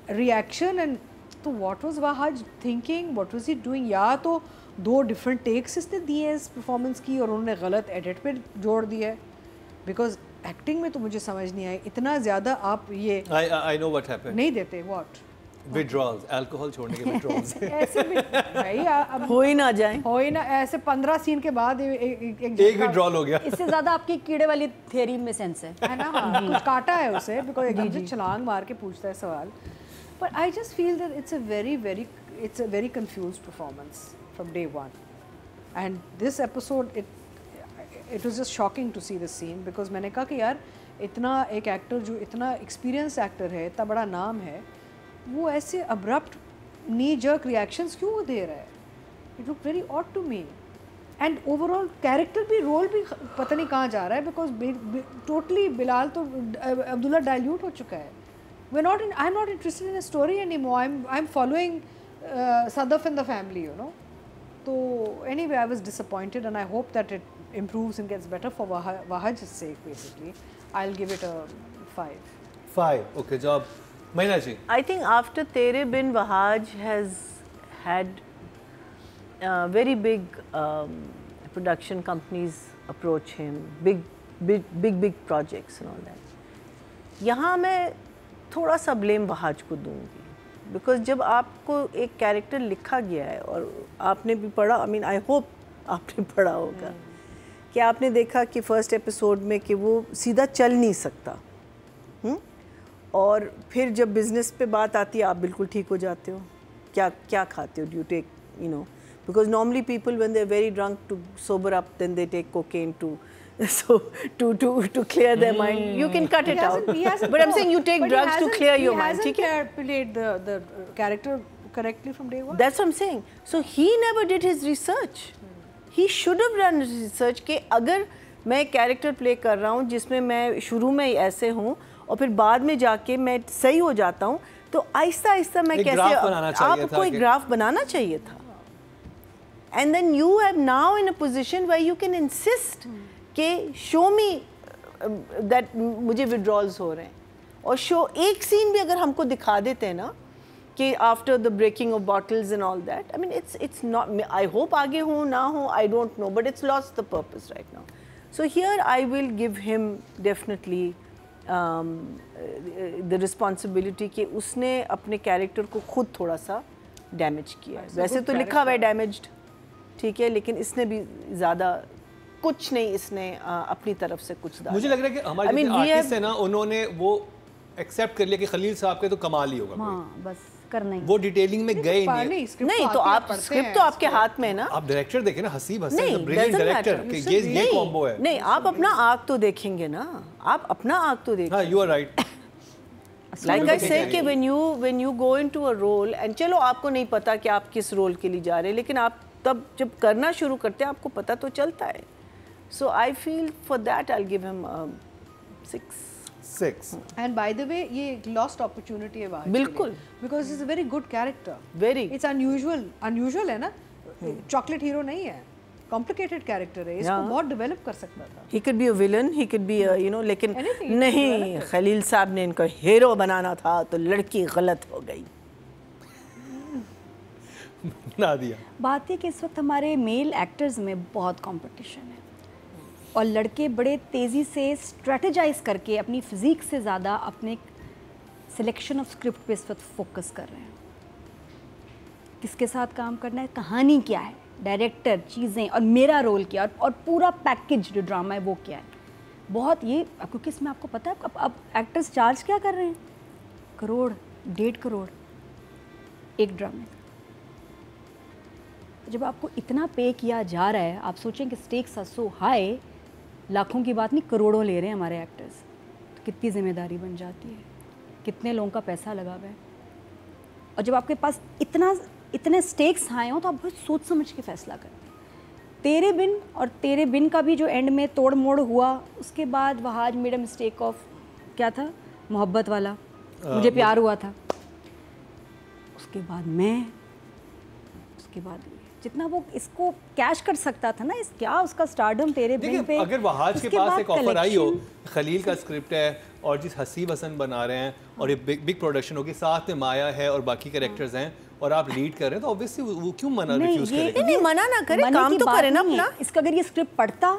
[SPEAKER 3] reaction and तो what was Wahaj thinking what was he doing या तो दो डिफरेंट टेक्स इसने दिए इस परफॉर्मेंस की और उन्होंने गलत एडिट पे जोड़ दिया बिकॉज़ एक्टिंग में तो मुझे समझ नहीं आई इतना ज़्यादा आप ये
[SPEAKER 1] आई आई नो
[SPEAKER 3] नहीं देते वॉट
[SPEAKER 1] Withdrawals, alcohol छोड़ने के withdrawals.
[SPEAKER 3] ऐसे भी भाई अब
[SPEAKER 4] हो ही ना जाए।
[SPEAKER 3] हो ही ना ऐसे पंद्रह सीन के बाद ए- ए- एक एक
[SPEAKER 1] एक withdrawal हो गया.
[SPEAKER 2] इससे ज़्यादा आपकी कीड़े वाली थेरी में सेंस है।
[SPEAKER 3] है ना? हाँ, कुछ काटा है उसे बिकॉज़ एकदम से छलांग मार के पूछता है सवाल। But I just feel that it's a very very it's a very confuse performance from day one and this episode it it was just shocking to see this scene because मैंने कहा कि यार इतना एक एक्टर जो इतना experience actor है इतना बड़ा नाम है वो ऐसे अब्रप्ट नी जर्क रिएक्शंस क्यों वो दे रहा है? It look very odd to me and overall character भी रोल भी पता नहीं कहाँ जा रहा है बिकॉज़ टोटली बिलाल तो अ- अब्दुल्ला डाइल्यूट हो चुका है। Way not in I am not interested in story any more I am I am following Sadaf in the family you know तो anyway I was disappointed and I hope that it improves and gets better for Wah- Wahaj's sake basically. I'll give it a 5
[SPEAKER 1] Five. Okay, job. महिला जी।
[SPEAKER 4] I think after Tere Bin Wahaj has had very big production companies approach him big big big projects and all that यहाँ मैं थोड़ा सा blame Wahaj को दूँगी। Because जब आपको एक कैरेक्टर लिखा गया है और आपने भी पढ़ा आई मीन आई होप आपने पढ़ा होगा। हम्म। mm. कि आपने देखा कि फ़र्स्ट एपिसोड में कि वो सीधा चल नहीं सकता? हुँ? और फिर जब बिज़नेस पे बात आती है आप बिल्कुल ठीक हो जाते हो क्या क्या खाते हो do take you know because normally people when they are very drunk to sober up then they take cocaine to so to to to clear their mm. mind you can cut
[SPEAKER 3] he it
[SPEAKER 4] out
[SPEAKER 3] hasn't- he
[SPEAKER 4] but i'm saying you take
[SPEAKER 3] but
[SPEAKER 4] drugs to clear your mind
[SPEAKER 3] hasn't
[SPEAKER 4] ठीक है
[SPEAKER 3] played- the the uh, character correctly from day one
[SPEAKER 4] That's what I'm saying. So he never did his research. He should have done his research कि अगर मैं character play कर रहा हूँ जिसमें मैं शुरू में ऐसे हूँ और फिर बाद में जाके मैं सही हो जाता हूँ तो आहिस्ता आहिस्ता मैं कैसे आपको एक ग्राफ बनाना चाहिए था। And then you have now in a position why you can insist के शो मी दैट मुझे विड्रॉल्स हो रहे हैं। और शो एक सीन भी अगर हमको दिखा देते हैं ना कि after the breaking of bottles and all that I mean it's it's not I hope आगे हो ना हो I don't know but it's lost the purpose right now so here I will give him definitely the responsibility कि उसने अपने character को खुद थोड़ा सा डैमेज किया है। वैसे तो लिखा हुआ है डैमेज्ड ठीक है लेकिन इसने भी ज़्यादा कुछ नहीं इसने आ, अपनी तरफ़ से कुछ
[SPEAKER 1] मुझे लग रहा है कि हमारे
[SPEAKER 4] I mean,
[SPEAKER 1] आर्टिस्ट है ना उन्होंने वो एक्सेप्ट कर लिया कि खलील साहब के तो कमाल ही होगा
[SPEAKER 2] हाँ बस। करना ही
[SPEAKER 1] वो डिटेलिंग में गए नहीं।
[SPEAKER 3] नहीं
[SPEAKER 4] नहीं तो आप स्क्रिप्ट तो आपके हाथ में है ना?
[SPEAKER 1] आप डायरेक्टर देखे ना
[SPEAKER 4] Haseeb
[SPEAKER 1] Hassan
[SPEAKER 4] brilliant
[SPEAKER 1] director
[SPEAKER 4] matter.
[SPEAKER 1] कि
[SPEAKER 4] You
[SPEAKER 1] ये ये
[SPEAKER 4] नहीं,
[SPEAKER 1] कॉम्बो है।
[SPEAKER 4] नहीं आप अपना आग तो देखेंगे ना। आप अपना आग तो देखेंगे।
[SPEAKER 1] हाँ you are right
[SPEAKER 4] like I say कि when you when you go into a role and चलो आपको नहीं पता कि आप किस रोल के लिए जा रहे हैं लेकिन आप तब जब करना शुरू करते हैं आपको पता तो चलता है। So I feel for that I give him six
[SPEAKER 1] six
[SPEAKER 3] and by the way ये एक लॉस्ट अपॉर्चुनिटी है वहाँ
[SPEAKER 4] बिल्कुल।
[SPEAKER 3] Because is a very good character
[SPEAKER 4] very
[SPEAKER 3] it's unusual unusual है ना? चॉकलेट हीरो नहीं है। कॉम्प्लिकेटेड कैरेक्टर है। इसको बहुत डेवलप कर सकता था।
[SPEAKER 4] He could be a villain he could be you know लेकिन नहीं खलील साहब ने इनको हीरो बनाना था तो लड़की गलत हो गई।
[SPEAKER 1] ना दिया।
[SPEAKER 2] बात है कि इस वक्त हमारे मेल एक्टर्स में बहुत कंपटीशन है। और लड़के बड़े तेज़ी से स्ट्रेटजाइज करके अपनी फिजिक से ज़्यादा अपने सिलेक्शन ऑफ़ स्क्रिप्ट पे इस वक्त फोकस कर रहे हैं। किसके साथ काम करना है? कहानी क्या है? डायरेक्टर चीज़ें और मेरा रोल क्या और, और पूरा पैकेज जो ड्रामा है वो क्या है? बहुत ये क्योंकि इसमें आपको पता है अब अब एक्टर्स चार्ज क्या कर रहे हैं? करोड़ डेढ़ करोड़ एक ड्रामे जब आपको इतना पे किया जा रहा है आप सोचें कि स्टेक्स आर सो हाई लाखों की बात नहीं करोड़ों ले रहे हैं हमारे एक्टर्स तो कितनी ज़िम्मेदारी बन जाती है? कितने लोगों का पैसा लगा हुआ है? और जब आपके पास इतना इतने स्टेक्स आए हों तो आप बहुत सोच समझ के फैसला करते हैं। तेरे बिन और तेरे बिन का भी जो एंड में तोड़ मोड़ हुआ उसके बाद वहाज मेड मिस्टेक ऑफ़ क्या था? मोहब्बत वाला। आ, मुझे प्यार हुआ था। उसके बाद मैं उसके बाद जितना वो इसको कैश कर सकता था ना इस क्या उसका स्टारडम तेरे बिल पे?
[SPEAKER 1] अगर वहाज के पास एक ऑफ़र आई हो खलील का स्क्रिप्ट है और जिस हसीब हसन बना रहे हैं और ये बिग बिग प्रोडक्शन होगी साथ में माया है और बाकी कैरेक्टर्स हैं और आप लीड कर रहे हैं तो ऑब्वियसली वो क्यों मना
[SPEAKER 2] नहीं,
[SPEAKER 1] रिफ्यूज
[SPEAKER 2] ये-
[SPEAKER 1] करेगा?
[SPEAKER 4] नहीं, मना ना करे, काम तो करे ना अपना।
[SPEAKER 2] इसका अगर ये स्क्रिप्ट पढ़ता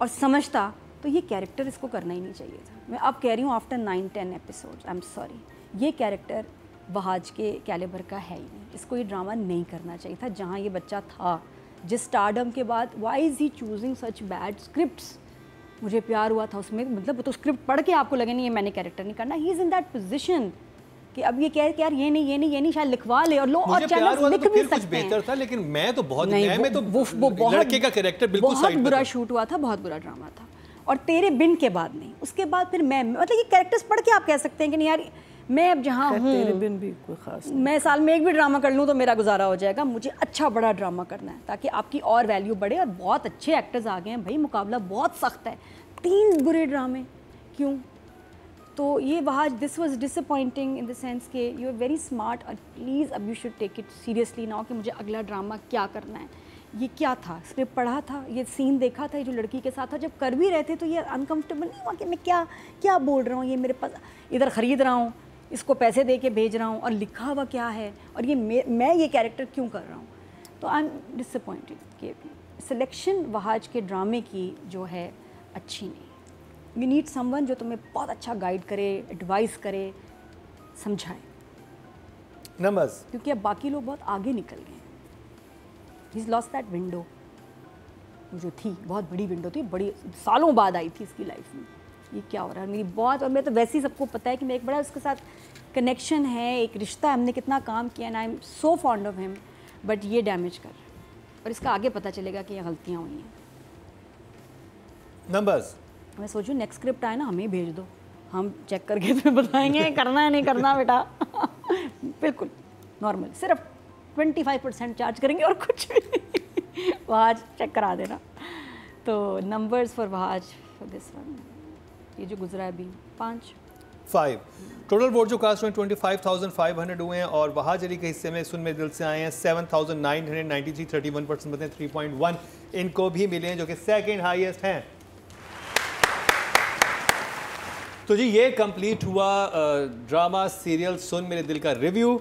[SPEAKER 2] और समझता तो ये कैरेक्टर इसको करना ही नहीं चाहिए था। मैं अब कह रही हूँ after nine ten episode I am sorry ये कैरेक्टर वहाज के कैलेबर का है ही नहीं। इसको ये ड्रामा नहीं करना चाहिए था। जहाँ ये बच्चा था जिस स्टारडम के बाद why is he choosing such bad scripts मुझे प्यार हुआ था उसमें मतलब तो स्क्रिप्ट पढ़ के आपको लगे नहीं ये मैंने कैरेक्टर नहीं करना। He is in that position कि अब ये कह यार ये नहीं ये नहीं ये नहीं शायद लिखवा ले। और लो और
[SPEAKER 1] था
[SPEAKER 2] लिख
[SPEAKER 1] तो
[SPEAKER 2] भी सकते
[SPEAKER 1] बेहतर था लेकिन मैं तो बहुत
[SPEAKER 2] नहीं
[SPEAKER 1] में तो
[SPEAKER 2] वो, वो बहुत
[SPEAKER 1] लड़के का कैरेक्टर बिल्कुल
[SPEAKER 2] बहुत बुरा शूट हुआ था बहुत बुरा ड्रामा था। और तेरे बिन के बाद नहीं उसके बाद फिर मैं मतलब ये कैरेक्टर्स पढ़ के आप कह सकते हैं कि नहीं यार मैं अब जहाँ हूँ
[SPEAKER 4] बिन भी कोई खास
[SPEAKER 2] मैं साल में एक भी ड्रामा कर लूँ तो मेरा गुजारा हो जाएगा। मुझे अच्छा बड़ा ड्रामा करना है ताकि आपकी और वैल्यू बढ़े और बहुत अच्छे एक्टर्स आ गए हैं। भाई मुकाबला बहुत सख्त है। तीन बुरे ड्रामे क्यों? तो ये वहाँ this was disappointing in the sense कि यू आर वेरी स्मार्ट और प्लीज़ अब you should take it seriously now कि मुझे अगला ड्रामा क्या करना है। ये क्या था? स्क्रिप्ट पढ़ा था? ये सीन देखा था? ये जो लड़की के साथ था? जब कर भी रहे थे तो ये अनकंफर्टेबल नहीं हुआ कि मैं क्या क्या बोल रहा हूँ? ये मेरे पास इधर ख़रीद रहा हूँ इसको पैसे दे के भेज रहा हूँ और लिखा हुआ क्या है और ये मैं ये कैरेक्टर क्यों कर रहा हूँ? तो आई एम डिसअपॉइंटेड कि सिलेक्शन वहाज के ड्रामे की जो है अच्छी नहीं। यू नीड समवन जो तुम्हें बहुत अच्छा गाइड करे एडवाइस करे समझाए।
[SPEAKER 1] नंबर्स
[SPEAKER 2] क्योंकि अब बाकी लोग बहुत आगे निकल गए ही। लॉस्ट दैट विंडो जो थी बहुत बड़ी विंडो थी बड़ी सालों बाद आई थी इसकी लाइफ में। ये क्या हो रहा है? मेरी बहुत और मैं तो वैसे ही सबको पता है कि मैं एक बड़ा उसके साथ कनेक्शन है एक रिश्ता है हमने कितना काम किया and I am so fond of him but ये डैमेज कर और इसका आगे पता चलेगा कि ये गलतियाँ हुई हैं।
[SPEAKER 1] नंबर्स
[SPEAKER 2] मैं सोचूं नेक्स्ट स्क्रिप्ट आए ना हमें भेज दो। हम चेक करके तुम्हें बताएँगे करना है नहीं करना बेटा? बिल्कुल नॉर्मल सिर्फ़ 25 परसेंट चार्ज करेंगे और कुछ भी वहाज चेक करा देना। तो numbers for Wahaj for this one ये जो गुजरा अभी, पाँच?
[SPEAKER 1] फाइव। टोटल वोट जो कास्ट हुए twenty five thousand five hundred हुए हैं और वहाज अली के हिस्से में सुन में दिल से आए हैं seven thousand nine hundred ninety three thirty one percent बताएँ थ्री पॉइंट वन इनको भी मिले हैं जो कि सेकेंड हाईएस्ट हैं। तो जी, ये कंप्लीट हुआ ड्रामा सीरियल सुन मेरे दिल का रिव्यू